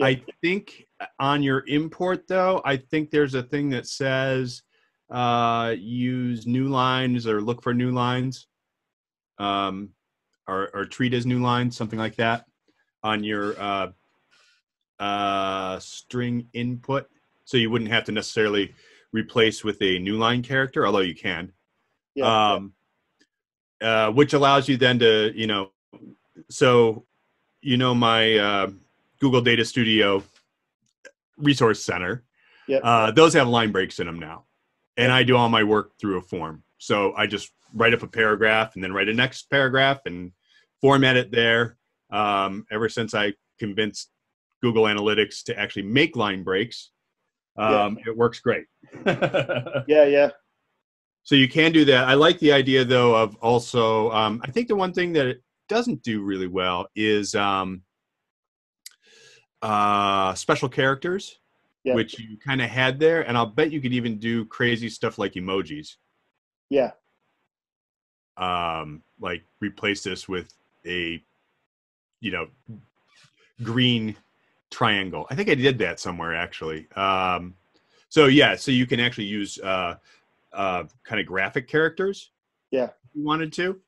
Yeah. I think on your import though, I think there's a thing that says uh, use new lines or look for new lines, um, or, or treat as new lines, something like that, on your uh, uh, string input. So you wouldn't have to necessarily replace with a new line character, although you can. Yeah. um, uh, which allows you then to you know, so you know my uh, Google Data Studio resource center. Yep. Uh, those have line breaks in them now, and I do all my work through a form. So I just write up a paragraph and then write a next paragraph and format it there. Um, ever since I convinced Google Analytics to actually make line breaks, um, it works great. (laughs) yeah, yeah, So you can do that. I like the idea though of also. Um, I think the one thing that it doesn't do really well is um, uh, special characters, Yeah. which you kind of had there, and I'll bet you could even do crazy stuff like emojis. yeah. Um, like replace this with a, you know, green triangle. I think I did that somewhere actually. Um, so yeah, so you can actually use uh, uh, kind of graphic characters. Yeah. if you wanted to.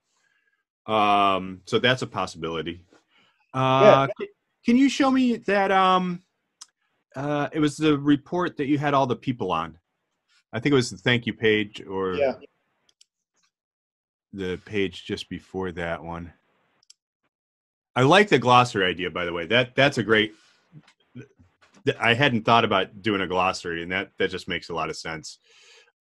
Um, so that's a possibility. Uh, c- Can you show me that? Um, uh, it was the report that you had all the people on. I think it was the thank you page or Yeah. the page just before that one. I like the glossary idea, by the way. That that's a great. I hadn't thought about doing a glossary, and that that just makes a lot of sense.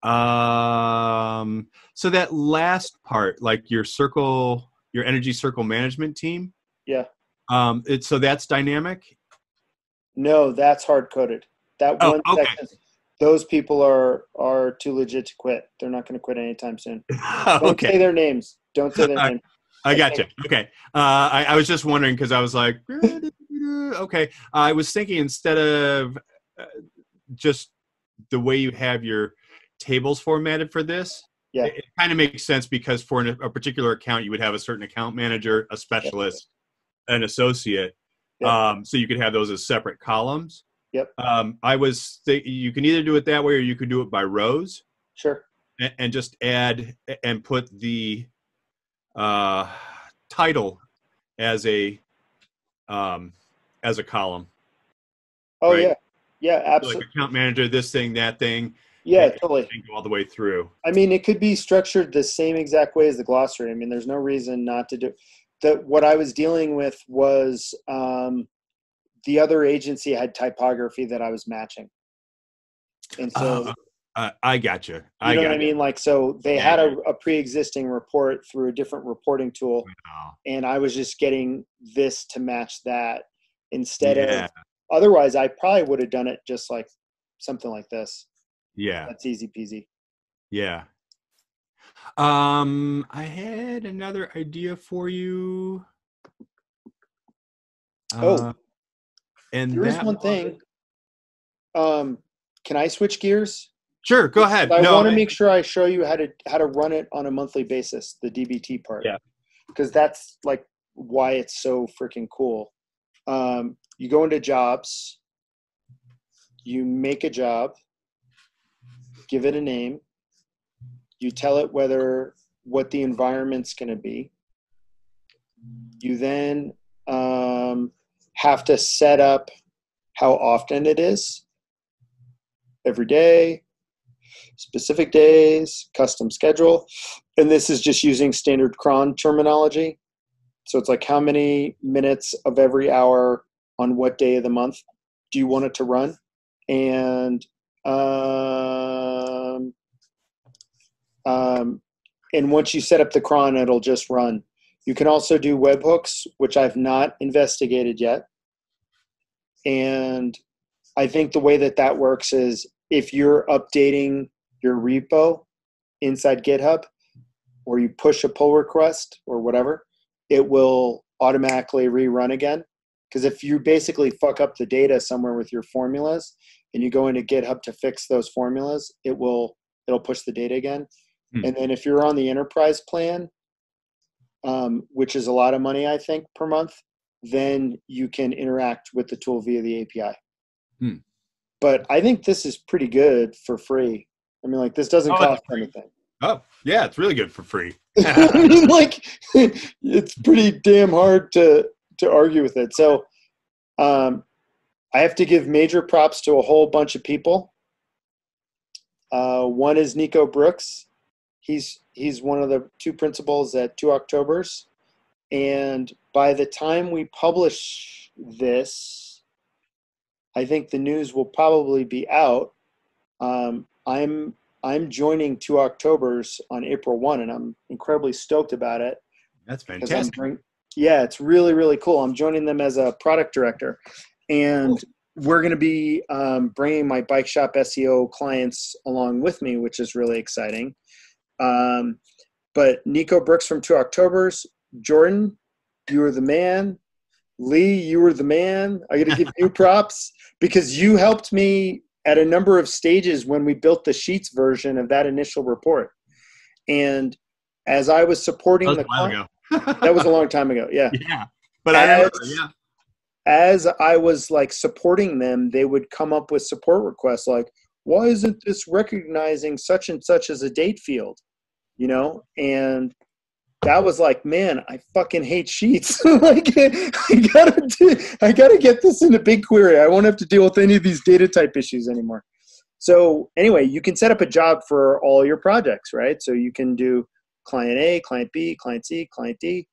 Um, so that last part, like your circle, your energy circle management team. Yeah. Um, it's so that's dynamic. No, that's hard coded. That Oh, one okay. section, those people are are too legit to quit. They're not going to quit anytime soon. (laughs) Don't say okay, their names. Don't say their names. I got you. Okay, uh, I, I was just wondering because I was like, (laughs) okay. I was thinking instead of uh, just the way you have your tables formatted for this, Yeah. it, kind of makes sense because for an, a particular account, you would have a certain account manager, a specialist, an associate. Yeah. Um, so you could have those as separate columns. Yep. Um, I was th- you can either do it that way or you could do it by rows Sure. and, and just add and put the uh, title as a um, as a column. Oh Right. yeah. Yeah, So absolutely. Like account manager, this thing, that thing, yeah, totally. go all the way through. I mean, it could be structured the same exact way as the glossary. I mean, there's no reason not to do. That what I was dealing with was um, the other agency had typography that I was matching, and so Uh, uh, I got you. you know what I mean. Like, so they Yeah, had a, a pre-existing report through a different reporting tool, and I was just getting this to match that instead Yeah. of. Otherwise, I probably would have done it just like something like this. Yeah, That's easy peasy. yeah. Um, I had another idea for you. Oh. Uh, and There is that one was- thing. Um, can I switch gears? Sure, go ahead. I no, want to I- make sure I show you how to how to run it on a monthly basis, the DBT part. Yeah. Because that's like why it's so freaking cool. Um, you go into jobs, you make a job, give it a name, you tell it whether what the environment's going to be. You then um, have to set up how often it is every day, specific days, custom schedule. And this is just using standard cron terminology. So it's like how many minutes of every hour on what day of the month do you want it to run? And um, um, and once you set up the cron, it'll just run. You can also do webhooks, which I've not investigated yet. And I think the way that that works is if you're updating your repo inside GitHub, or you push a pull request or whatever, it will automatically rerun again. Because if you basically fuck up the data somewhere with your formulas and you go into GitHub to fix those formulas, it will it'll push the data again. Hmm. And then if you're on the enterprise plan, um, which is a lot of money, I think, per month, then you can interact with the tool via the API. Hmm. But I think this is pretty good for free. I mean, like this doesn't Oh, cost anything. Oh, yeah, it's really good for free. I (laughs) mean, (laughs) like it's pretty damn hard to to argue with it. So, um, I have to give major props to a whole bunch of people. Uh, one is Nico Brooks. He's he's one of the two principals at Two Octobers, and by the time we publish this, I think the news will probably be out. Um, I'm I'm joining Two Octobers on April one, and I'm incredibly stoked about it. That's fantastic. bring- yeah, it's really really cool. I'm joining them as a product director, and we're going to be um, bringing my bike shop SEO clients along with me, which is really exciting. Um, but Nico Brooks from Two Octobers, Jordan, you were the man. Lee, you were the man. I got to give you (laughs) props because you helped me at a number of stages when we built the Sheets version of that initial report. And as I was supporting That was the a while cli- ago. that was a long (laughs) time ago. Yeah. yeah, but I remember. As- Yeah, As I was like supporting them, they would come up with support requests like, why isn't this recognizing such and such as a date field? You know, and that was like, man, I fucking hate sheets. (laughs) like, I gotta, do, I gotta get this. I won't have to deal with any of these data type issues anymore. So anyway, you can set up a job for all your projects, right? So you can do client A, client B, client C, client D.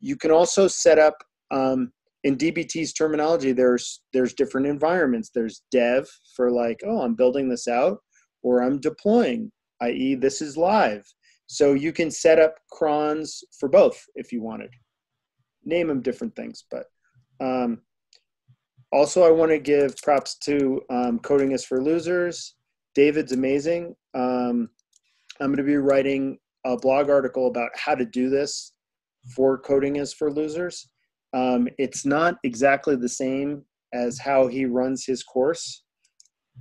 You can also set up um, in DBT's terminology. There's there's different environments. There's dev for like, oh, I'm building this out, or I'm deploying, i.e., this is live. So you can set up crons for both if you wanted. Name them different things, but um, also I want to give props to um, Coding is for Losers. David's amazing. Um, I'm going to be writing a blog article about how to do this for Coding is for Losers. Um, it's not exactly the same as how he runs his course.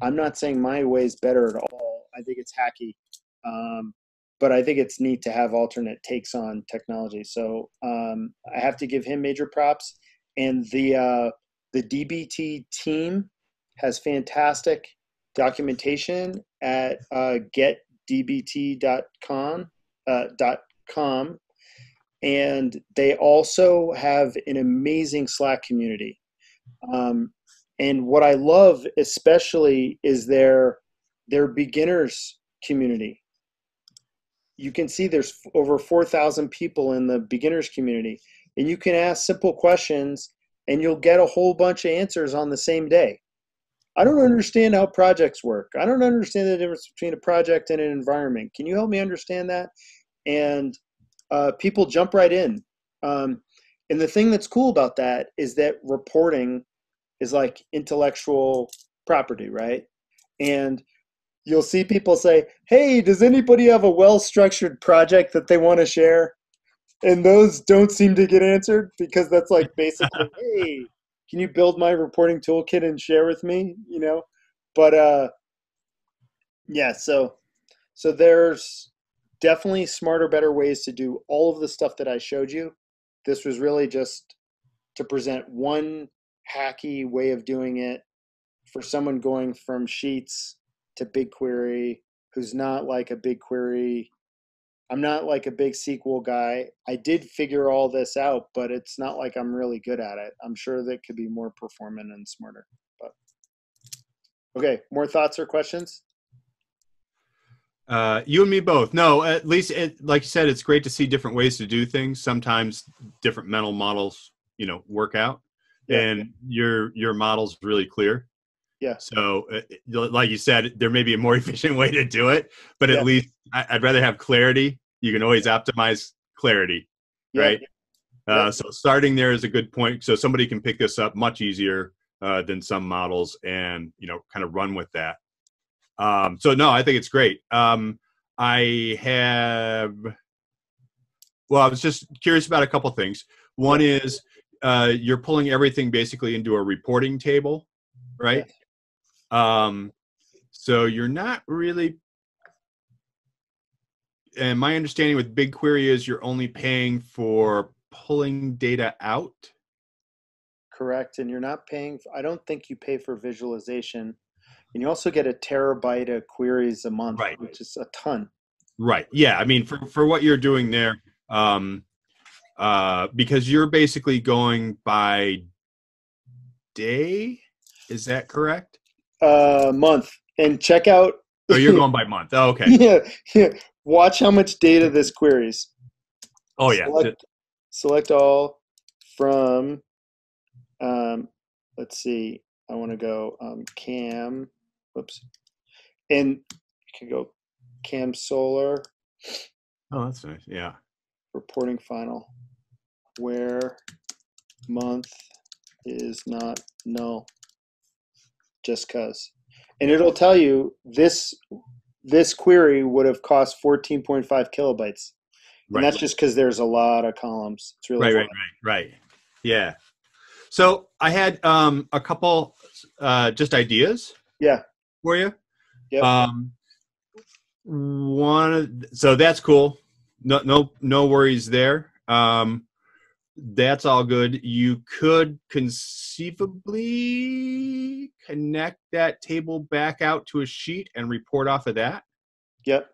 I'm not saying my way is better at all. I think it's hacky. But I think it's neat to have alternate takes on technology. So um, I have to give him major props. And the uh, the DBT team has fantastic documentation at uh, getdbt.com uh, dot com, and they also have an amazing Slack community. Um, and what I love especially is their their beginners community you can see there's over 4,000 people in the beginners community. And you can ask simple questions and you'll get a whole bunch of answers on the same day. I don't understand how projects work. I don't understand the difference between a project and an environment. Can you help me understand that? And uh, people jump right in. Um, and the thing that's cool about that is that reporting is like intellectual property, right? And you'll see people say, Hey, does anybody have a well structured project that they want to share? And those don't seem to get answered because that's like basically, (laughs) Hey, can you build my reporting toolkit and share with me? You know? But uh yeah, so so there's definitely smarter, better ways to do all of the stuff that I showed you. This was really just to present one hacky way of doing it for someone going from sheets to BigQuery who's not like a BigQuery. I'm not like a big SQL guy. I did figure all this out, but it's not like I'm really good at it. I'm sure that could be more performant and smarter. But okay, more thoughts or questions? Uh, you and me both. No, at least, it, like you said, it's great to see different ways to do things. Sometimes different mental models, you know, work out, Yeah. and your your model's really clear. Yeah. So, uh, like you said, there may be a more (laughs) efficient way to do it, but at Yeah. least I, I'd rather have clarity. You can always optimize clarity, Yeah. right? Yeah. Uh, so starting there is a good point. So somebody can pick this up much easier uh, than some models, and you know, kind of run with that. Um, so no, I think it's great. Um, I have. Well, I was just curious about a couple things. One is uh, you're pulling everything basically into a reporting table, right? Um, so you're not really. And my understanding with BigQuery is you're only paying for pulling data out. Correct. And you're not paying, I don't think you pay for visualization. And you also get a terabyte of queries a month, Right. which is a ton. Right. Yeah. I mean, for for what you're doing there, um, uh, because you're basically going by day. Is that correct? Uh, month. And check out. Oh, you're (laughs) going by month. Oh, okay. yeah, yeah. watch how much data this queries. Oh yeah. Select, select all from. Um, let's see. I want to go um, cam. Whoops. And you can go cam solar Oh, that's nice. Yeah. reporting final where month is not null just cuz and it'll tell you this this query would have cost 14.5 kilobytes and Right. that's just because there's a lot of columns it's really right, right, fun. right, right. Yeah. So I had um, a couple uh, just ideas yeah for you. yeah Um, one, of- so that's cool. No, no, no worries there. Um, that's all good. You could conceivably connect that table back out to a sheet and report off of that. yep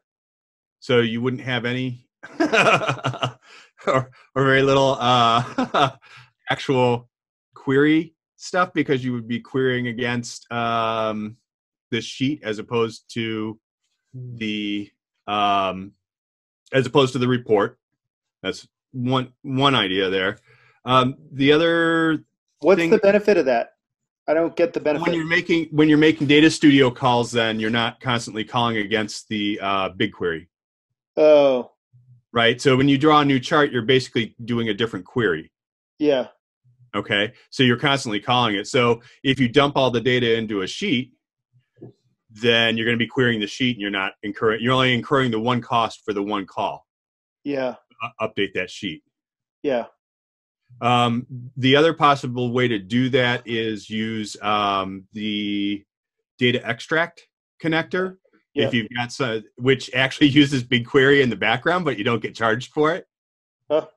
so you wouldn't have any (laughs) or, or very little uh, (laughs) actual query stuff because you would be querying against um, the sheet as opposed to the um, as opposed to the report. That's one one idea there. Um, the other what's Thing- the benefit of that i don't get the benefit when you're making when you're making data studio calls, then you're not constantly calling against the uh, BigQuery. oh right? So when you draw a new chart, you're basically doing a different query. yeah Okay. So you're constantly calling it. So if you dump all the data into a sheet, then you're going to be querying the sheet and you're not incurring, you're only incurring the one cost for the one call. yeah update that sheet. yeah Um, the other possible way to do that is use um, the data extract connector. Yeah. If you've got some, which actually (laughs) uses BigQuery in the background, but you don't get charged for it. Oh.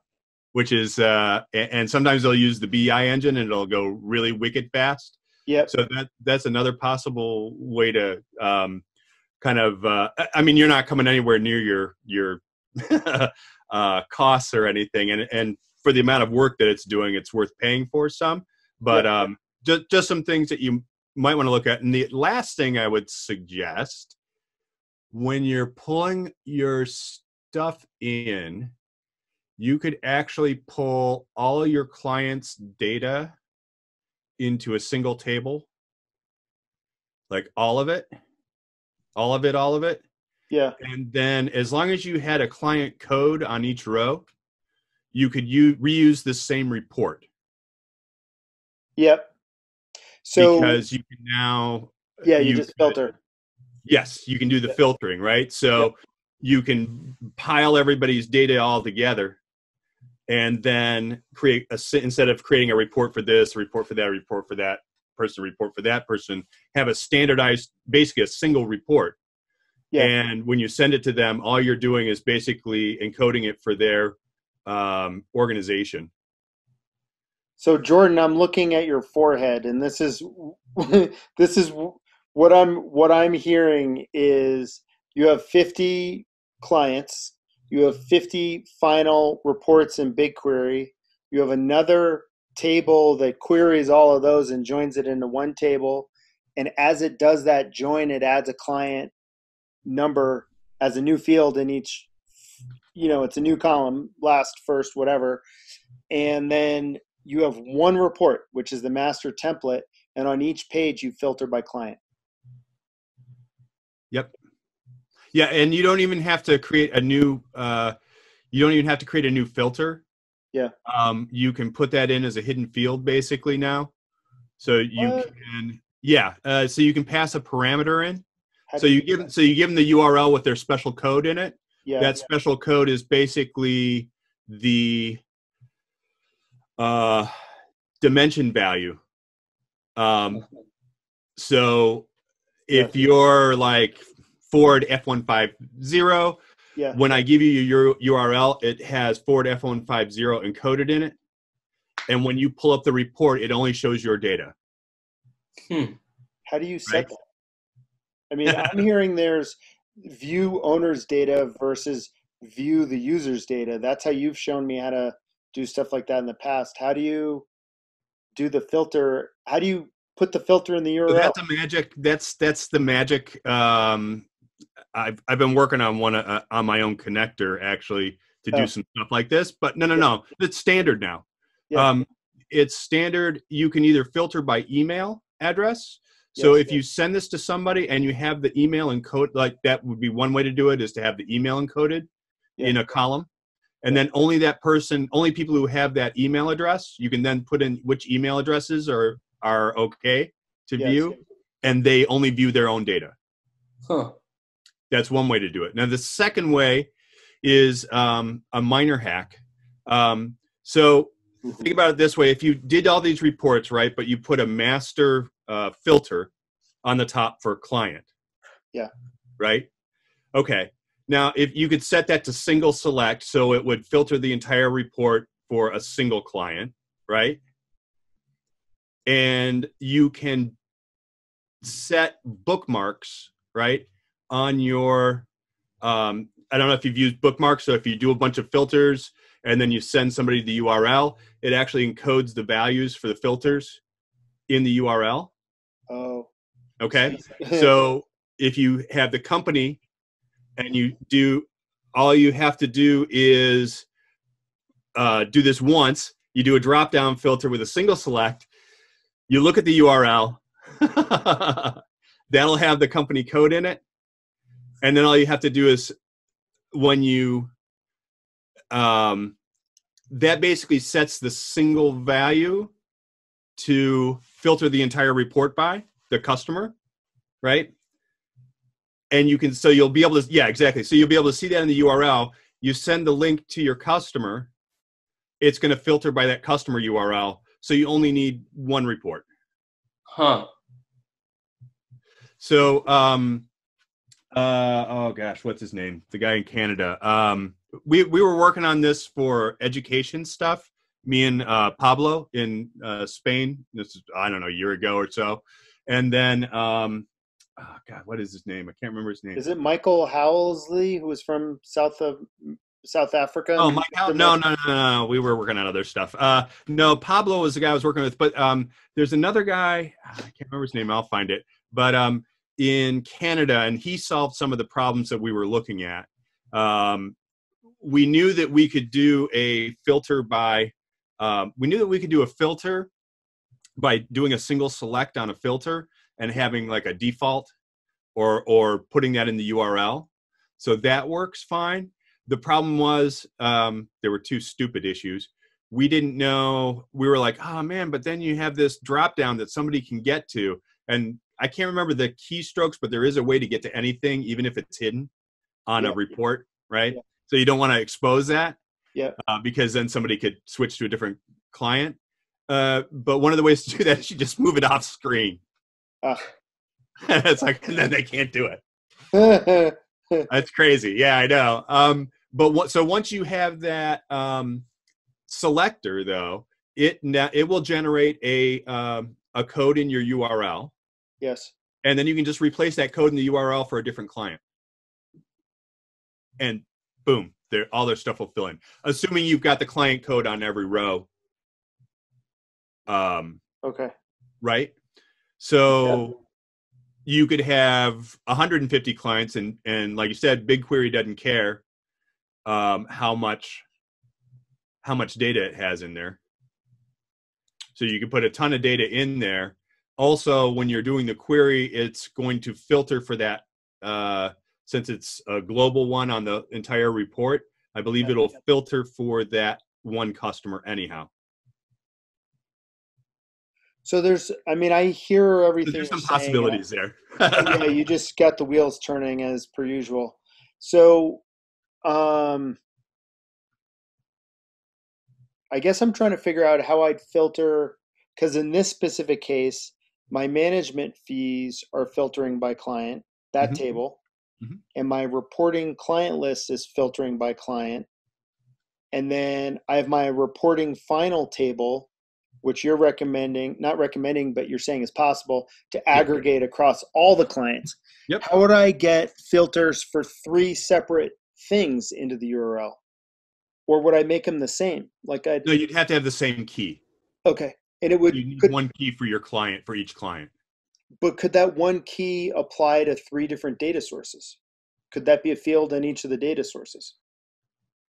Which is, uh, and sometimes they'll use the BI engine and it'll go really wicked fast. Yeah. So that that's another possible way to um, kind of. Uh, I mean, you're not coming anywhere near your your (laughs) uh, costs or anything, and and for the amount of work that it's doing, it's worth paying for some. But Yeah. um, just just some things that you might want to look at. And the last thing I would suggest when you're pulling your stuff in, you could actually pull all your clients' data into a single table like all of it all of it all of it yeah. And then as long as you had a client code on each row you could u- reuse the same report. Yep. So because you can now uh, yeah you, you just could- filter. Yes you can do the filtering right? So Yep. you can pile everybody's data all together and then create a instead of creating a report for this a report for that a report for that person a report for that person have a standardized basically a single report Yeah. and when you send it to them all you're doing is basically encoding it for their um, organization So Jordan, I'm looking at your forehead, and this is (laughs) this is what I'm what I'm hearing is you have 50 clients, you have 50 final reports in BigQuery, you have another table that queries all of those and joins it into one table, and as it does that join, it adds a client number as a new field in each. You know, it's a new column, last, first, whatever, and then you have one report, which is the master template, and on each page you filter by client. Yep. Yeah and you don't even have to create a new uh, you don't even have to create a new filter Yeah. um, you can put that in as a hidden field basically now so you What? can yeah uh, so you can pass a parameter in so do you give so you give them the url with their special code in it yeah, that special code is basically the uh, dimension value. Um, so if you're like Ford F150, yeah, when I give you your URL, it has Ford F150 encoded in it. And when you pull up the report, it only shows your data. Hmm. How do you set Right. that? I mean, I'm (laughs) hearing there's view owner's data versus view the user's data. That's how you've shown me how to do stuff like that in the past. How do you do the filter? How do you put the filter in the So URL? that's the magic. That's that's the magic. Um, I've I've been working on one uh, on my own connector actually to do Oh. some stuff like this. But no, no, Yeah. no, it's standard now. Yeah. Um, it's standard. You can either filter by email address. So Yes, if you send this to somebody and you have the email encoded, like that would be one way to do it is to have the email encoded in a column. And then only that person, only people who have that email address, you can then put in which email addresses are are okay to Yes, view, and they only view their own data. Huh. That's one way to do it. Now, the second way is um, a minor hack. Um, so think about it this way: if you did all these reports right, but you put a master uh, filter on the top for client, Yeah. right? Okay. Now, if you could set that to single select, so it would filter the entire report for a single client, right? And you can set bookmarks, right, on your. Um, I don't know if you've used bookmarks. So if you do a bunch of filters and then you send somebody the URL, it actually encodes the values for the filters in the URL. Oh. Okay. (laughs) so if you have the company and you do all you have to do is uh, do this once you do a drop down filter with a single select you look at the url (laughs) that'll have the company code in it and then all you have to do is when you um, that basically sets the single value to filter the entire report by the customer right? And you can so you'll be able to yeah exactly. So you'll be able to see that in the url you send the link to your customer it's going to filter by that customer url so you only need one report. Huh. so um uh oh gosh what's his name? The guy in canada. Um we we were working on this for education stuff me and uh pablo in uh spain this is i don't know a year ago or so and then um oh god what is his name i can't remember his name Is it Michael Howlesley, who was from South of South Africa? Oh, Mike Howell? No, no, no, no, no. We were working on other stuff. Uh, no, Pablo was the guy I was working with, but um, there's another guy. I can't remember his name. I'll find it. But um, in Canada, and he solved some of the problems that we were looking at. Um, we knew that we could do a filter by. Um, we knew that we could do a filter by doing a single select on a filter and having like a default, or or putting that in the URL. So that works fine the problem was um, there were two stupid issues we didn't know we were like oh man but then you have this drop down that somebody can get to and i can't remember the keystrokes but there is a way to get to anything even if it's hidden on Yeah. a report right Yeah. so you don't want to expose that Yeah. uh, because then somebody could switch to a different client uh, but one of the ways to do that is you just move it off screen Ah. (laughs) it's like and then they can't do it (laughs) that's crazy. Yeah, I know. Um, but what, so once you have that um, selector, though, it it will generate a um, a code in your URL, yes. and then you can just replace that code in the URL for a different client, and boom, their all their stuff will fill in. Assuming you've got the client code on every row. Um, Okay. right? So you could have 150 clients, and and like you said, BigQuery doesn't care um, how much how much data it has in there. So you can put a ton of data in there. Also, when you're doing the query, it's going to filter for that. Uh, since it's a global one on the entire report, I believe Yeah. it'll filter for that one customer anyhow. So there's, I mean, I hear everything. there's some you're saying, possibilities there. yeah, (laughs) you just got the wheels turning as per usual. So, um, I guess I'm trying to figure out how I'd filter because in this specific case, my management fees are filtering by client, that Mhm. table, Mhm. and my reporting client list is filtering by client. And then I have my reporting final table, which you're recommending, not recommending, but you're saying is possible to aggregate across all the clients. Yep. How would I get filters for three separate things into the URL? Or would I make them the same? Like I No, you'd have to have the same key. okay, and it would You need could, one key for your client for each client. But could that one key apply to three different data sources? could that be a field in each of the data sources?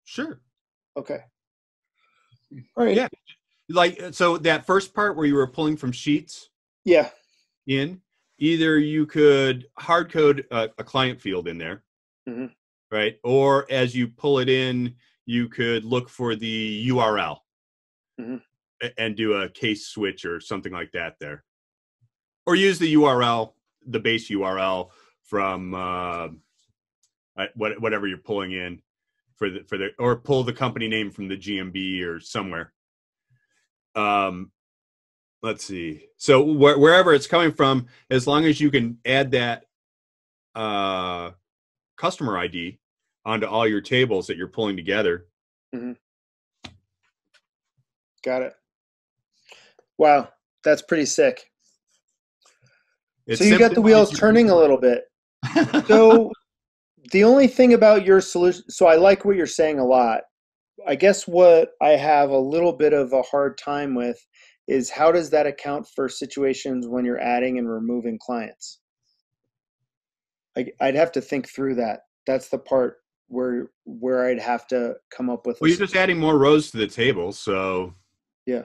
Sure. Okay. All right. Yeah. Like so that first part where you were pulling from sheets Yeah. in, either you could hard code a, a client field in there, Mhm. right? Or as you pull it in, you could look for the URL Mhm. and do a case switch or something like that there, or use the URL, the base URL from uh, uh, whatever you're pulling in for the for the or pull the company name from the GMB or somewhere. Um, let's see. So wh- wherever it's coming from, as long as you can add that uh, customer ID onto all your tables that you're pulling together. Got it. Wow. That's pretty sick. It so you got the wheels turning a little bit. (laughs) So the only thing about your solution, so I like what you're saying a lot. I guess what I have a little bit of a hard time with is how does that account for situations when you're adding and removing clients? I, I'd have to think through that. That's the part where where I'd have to come up with. Well, you're just adding more rows to the table, so Yeah.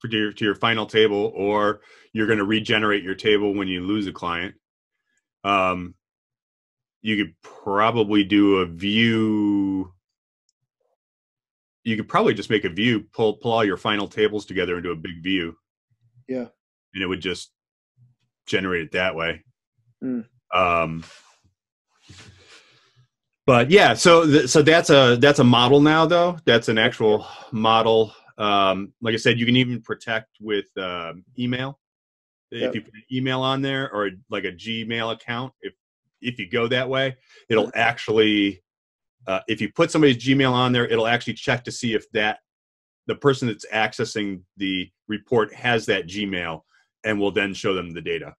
For your to your final table, or you're going to regenerate your table when you lose a client. Um, you could probably do a view. You could probably just make a view, pull pull all your final tables together into a big view. Yeah. and it would just generate it that way. Mm. Um, but yeah, so th- so that's a that's a model now though. That's an actual model. Um, like I said, you can even protect with um, email. Yep. If you put an email on there or like a Gmail account, if if you go that way, it'll actually uh, if you put somebody's Gmail on there, it'll actually check to see if that the person that's accessing the report has that Gmail and will then show them the data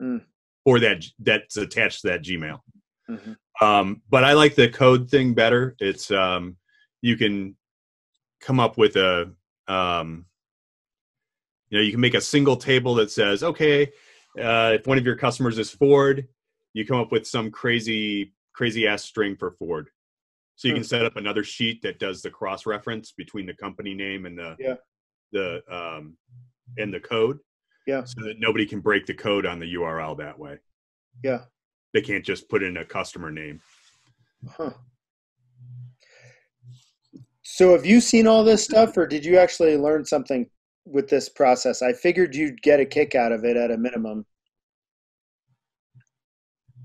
Mm. or that that's attached to that Gmail. Mhm. Um, but I like the code thing better. It's um, you can come up with a um, you know you can make a single table that says okay uh, if one of your customers is Ford, you come up with some crazy crazy ass string for Ford. So you Hmm. can set up another sheet that does the cross reference between the company name and the Yeah. the um, and the code. Yeah. So that nobody can break the code on the URL that way. Yeah. They can't just put in a customer name. Huh. So have you seen all this stuff or did you actually learn something with this process? I figured you'd get a kick out of it at a minimum.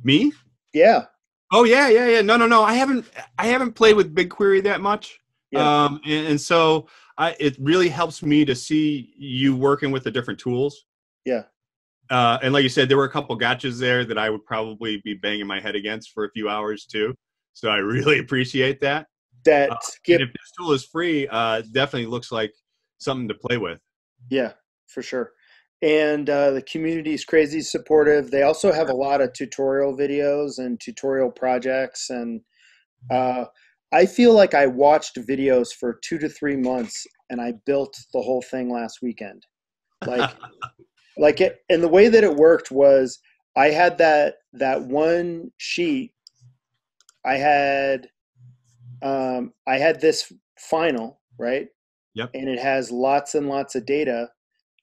Me? Yeah. Oh yeah, yeah, yeah. No, no, no. I haven't I haven't played with BigQuery that much. Yeah. Um and, and so I it really helps me to see you working with the different tools. Yeah. Uh, and like you said, there were a couple gotchas there that I would probably be banging my head against for a few hours too. So I (laughs) really appreciate that. That Uh, if this tool is free, uh, definitely looks like something to play with. Yeah, for sure. And uh, the community is crazy supportive. They also have a lot of tutorial videos and tutorial projects. And uh, I feel like I watched videos for two to three months and I built the whole thing last weekend. Like, (laughs) like it, and the way that it worked was I had that that one sheet. I had, um, I had this final right, Yep. and it has lots and lots of data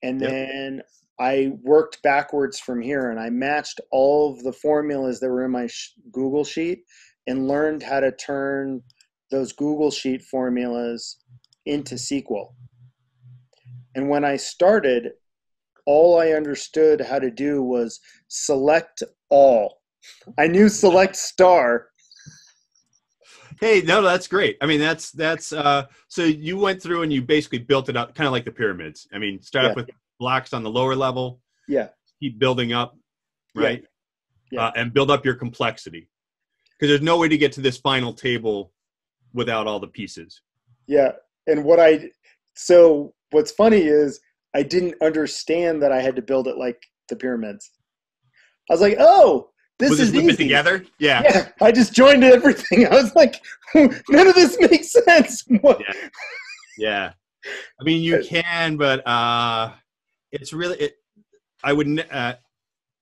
and Yep. then i worked backwards from here and i matched all of the formulas that were in my sh- google sheet and learned how to turn those google sheet formulas into sql and when i started all i understood how to do was select all i knew select star Hey, no, that's great. I mean, that's that's uh so you went through and you basically built it up kind of like the pyramids. I mean, start Yeah. up with blocks on the lower level, yeah keep building up, Yeah. right? Yeah. Uh, and build up your complexity. Because there's no way to get to this final table without all the pieces. Yeah, and what I so what's funny is I didn't understand that I had to build it like the pyramids. I was like, "Oh, this Was is this it easy." together? Yeah. Yeah, I just joined everything. (laughs) I was like, "None of this makes sense." (laughs) What? Yeah. Yeah. I mean, you can, but uh, it's really, it, I wouldn't, uh,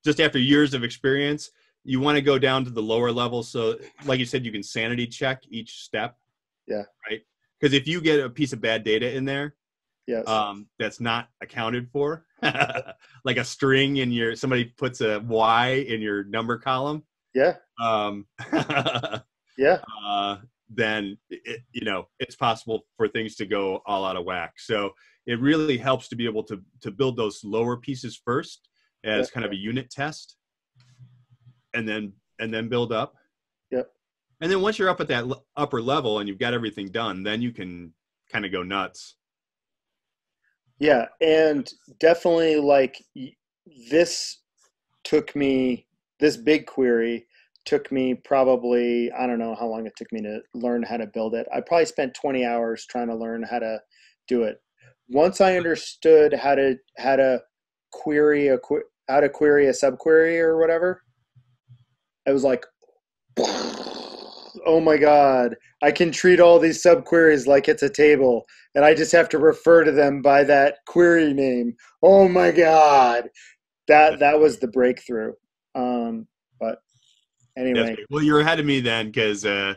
just after years of experience, you want to go down to the lower level. So, like you said, you can sanity check each step. Yeah. Right. Because if you get a piece of bad data in there, Yes. um, that's not accounted for, (laughs) like a string in your somebody puts a Y in your number column, yeah. um, (laughs) Yeah. uh, then it, you know it's possible for things to go all out of whack. So it really helps to be able to to build those lower pieces first as Yeah. kind of a unit test, and then and then build up. Yep. And then once you're up at that l- upper level and you've got everything done, then you can kind of go nuts. Yeah, and definitely like this took me this big query took me probably I don't know how long it took me to learn how to build it. I probably spent 20 hours trying to learn how to do it. Once I understood how to how to query a how to query a subquery or whatever, I was like oh my god, I can treat all these subqueries like it's a table and I just have to refer to them by that query name. Oh my god, that that was the breakthrough. Um, but anyway, Yes. Well, you're ahead of me then because uh,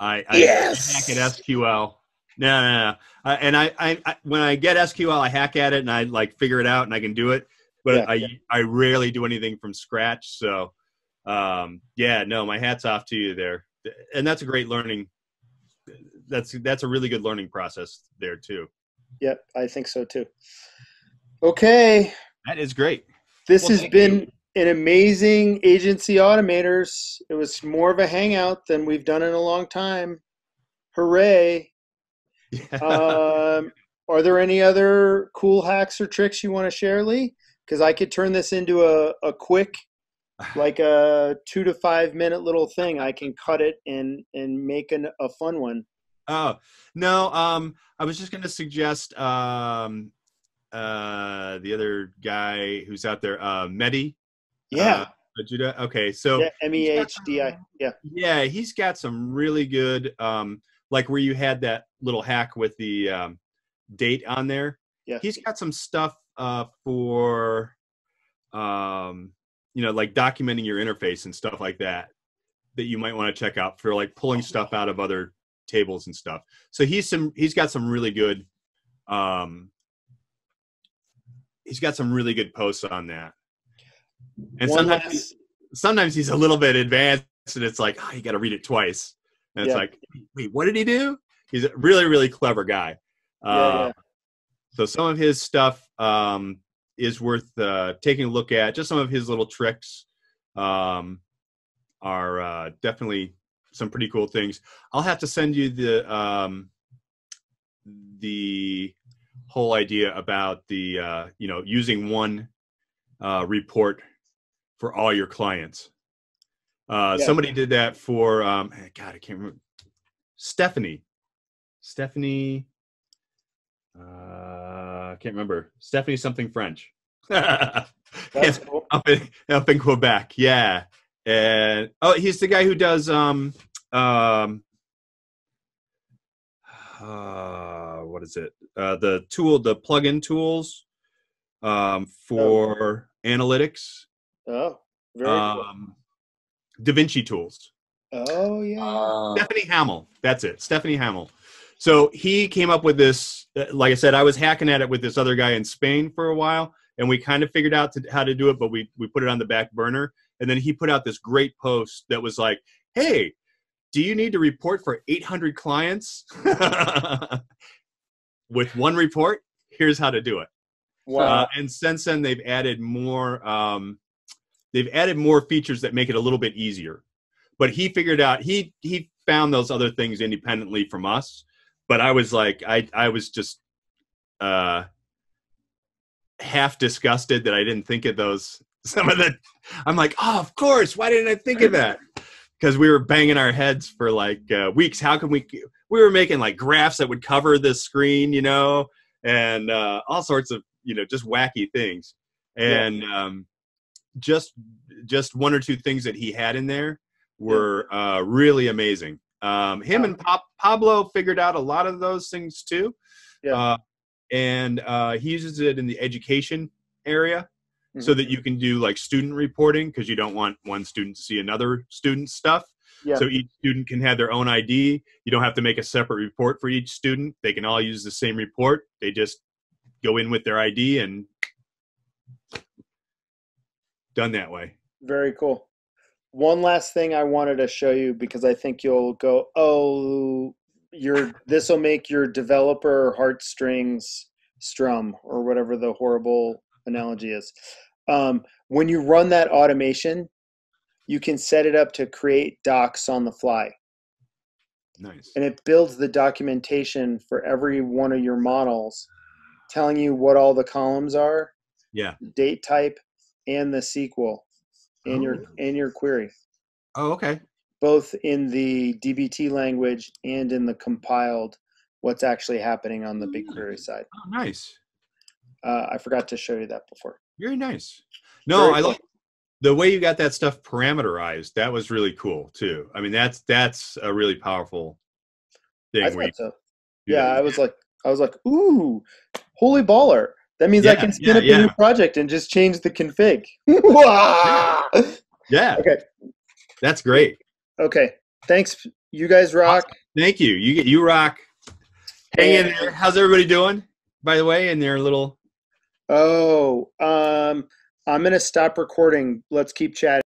I, I Yes! hack at SQL. No, no, no. Uh, and I, I, I, when I get SQL, I hack at it and I like figure it out and I can do it. But Yeah, I, yeah. I rarely do anything from scratch. So, um, yeah, no, my hat's off to you there. And that's a great learning. That's that's a really good learning process there too. yep, I think so too. Okay, That is great. this Well, has thank been an amazing agency automators. It was more of a hangout than we've done in a long time. Hooray! um, are there any other cool hacks or tricks you want to share, Lee? Because I could turn this into a, a quick, like a two to five minute little thing. I can cut it and and make an, a fun one. Oh no, um, I was just going to suggest um, uh, the other guy who's out there, uh, Mehdi. Yeah, Uh, Judah. Okay, so yeah. M E H D I. Yeah, yeah, he's got some really good, um, like where you had that little hack with the um, date on there. Yeah. he's got some stuff uh, for, um, you know, like documenting your interface and stuff like that that you might want to check out for like pulling stuff out of other tables and stuff. So he's some he's got some really good, um, he's got some really good posts on that. And One sometimes last- sometimes he's a little bit advanced and it's like oh, you got to read it twice and it's Yeah. like wait what did he do he's a really really clever guy Yeah, uh, yeah. so some of his stuff um, is worth uh, taking a look at just some of his little tricks um, are uh, definitely some pretty cool things i'll have to send you the um, the whole idea about the uh, you know using one uh, report for all your clients. Uh, Yeah. Somebody did that for um, God, I can't remember. Stephanie, Stephanie, uh, I can't remember. Stephanie something French. (laughs) That's cool. up in up in Quebec, yeah. And oh, he's the guy who does um um uh, what is it? Uh, the tool, the plugin tools um, for analytics, Oh, very um, Da Vinci Tools. Oh yeah. Uh, Stephanie Hamel. That's it. Stephanie Hamel. So he came up with this. uh, Like I said, I was hacking at it with this other guy in Spain for a while, and we kind of figured out to, how to do it, but we we put it on the back burner. And then he put out this great post that was like, "Hey, do you need to report for 800 clients (laughs) with one report? Here's how to do it." wow. Uh, and since then, they've added more. Um, they've added more features that make it a little bit easier. But he figured out he he found those other things independently from us. But I was like, I I was just uh, half disgusted that I didn't think of those. (laughs) Some of the, I'm like, oh, of course. Why didn't I think of that? Because we were banging our heads for like uh, weeks. How can we? We were making like graphs that would cover the screen, you know, and uh, all sorts of you know just wacky things and um, just just one or two things that he had in there were uh, really amazing um, him and Pop- pablo figured out a lot of those things too Yeah. uh, and uh, he uses it in the education area so Mhm. that you can do like student reporting because you don't want one student to see another student's stuff. Yeah. So each student can have their own ID. You don't have to make a separate report for each student. They can all use the same report. They just go in with their ID and done that way. Very cool. One last thing I wanted to show you because I think you'll go, oh, your this will make your developer heartstrings strum or whatever the horrible analogy is. Um, when you run that automation, you can set it up to create docs on the fly, Nice. and it builds the documentation for every one of your models, telling you what all the columns are, Yeah. date type, and the SQL, and your Oh. and your query. Oh, okay. both in the DBT language and in the compiled what's actually happening on the BigQuery side. Oh, nice. Uh, I forgot to show you that before. Very nice. No, Very I cool. like the way you got that stuff parameterized. That was really cool too. I mean, that's that's a really powerful thing. I thought so. Yeah. I was like, I was like, ooh, holy baller! That means I can spin yeah, up a new project and just change the config. (laughs) Wah! yeah, okay, that's great. okay. Thanks, you guys rock. Thank you. You get you rock. Hang in there. How's everybody doing? By the way, in their little Oh, um, I'm gonna stop recording. Let's keep chatting.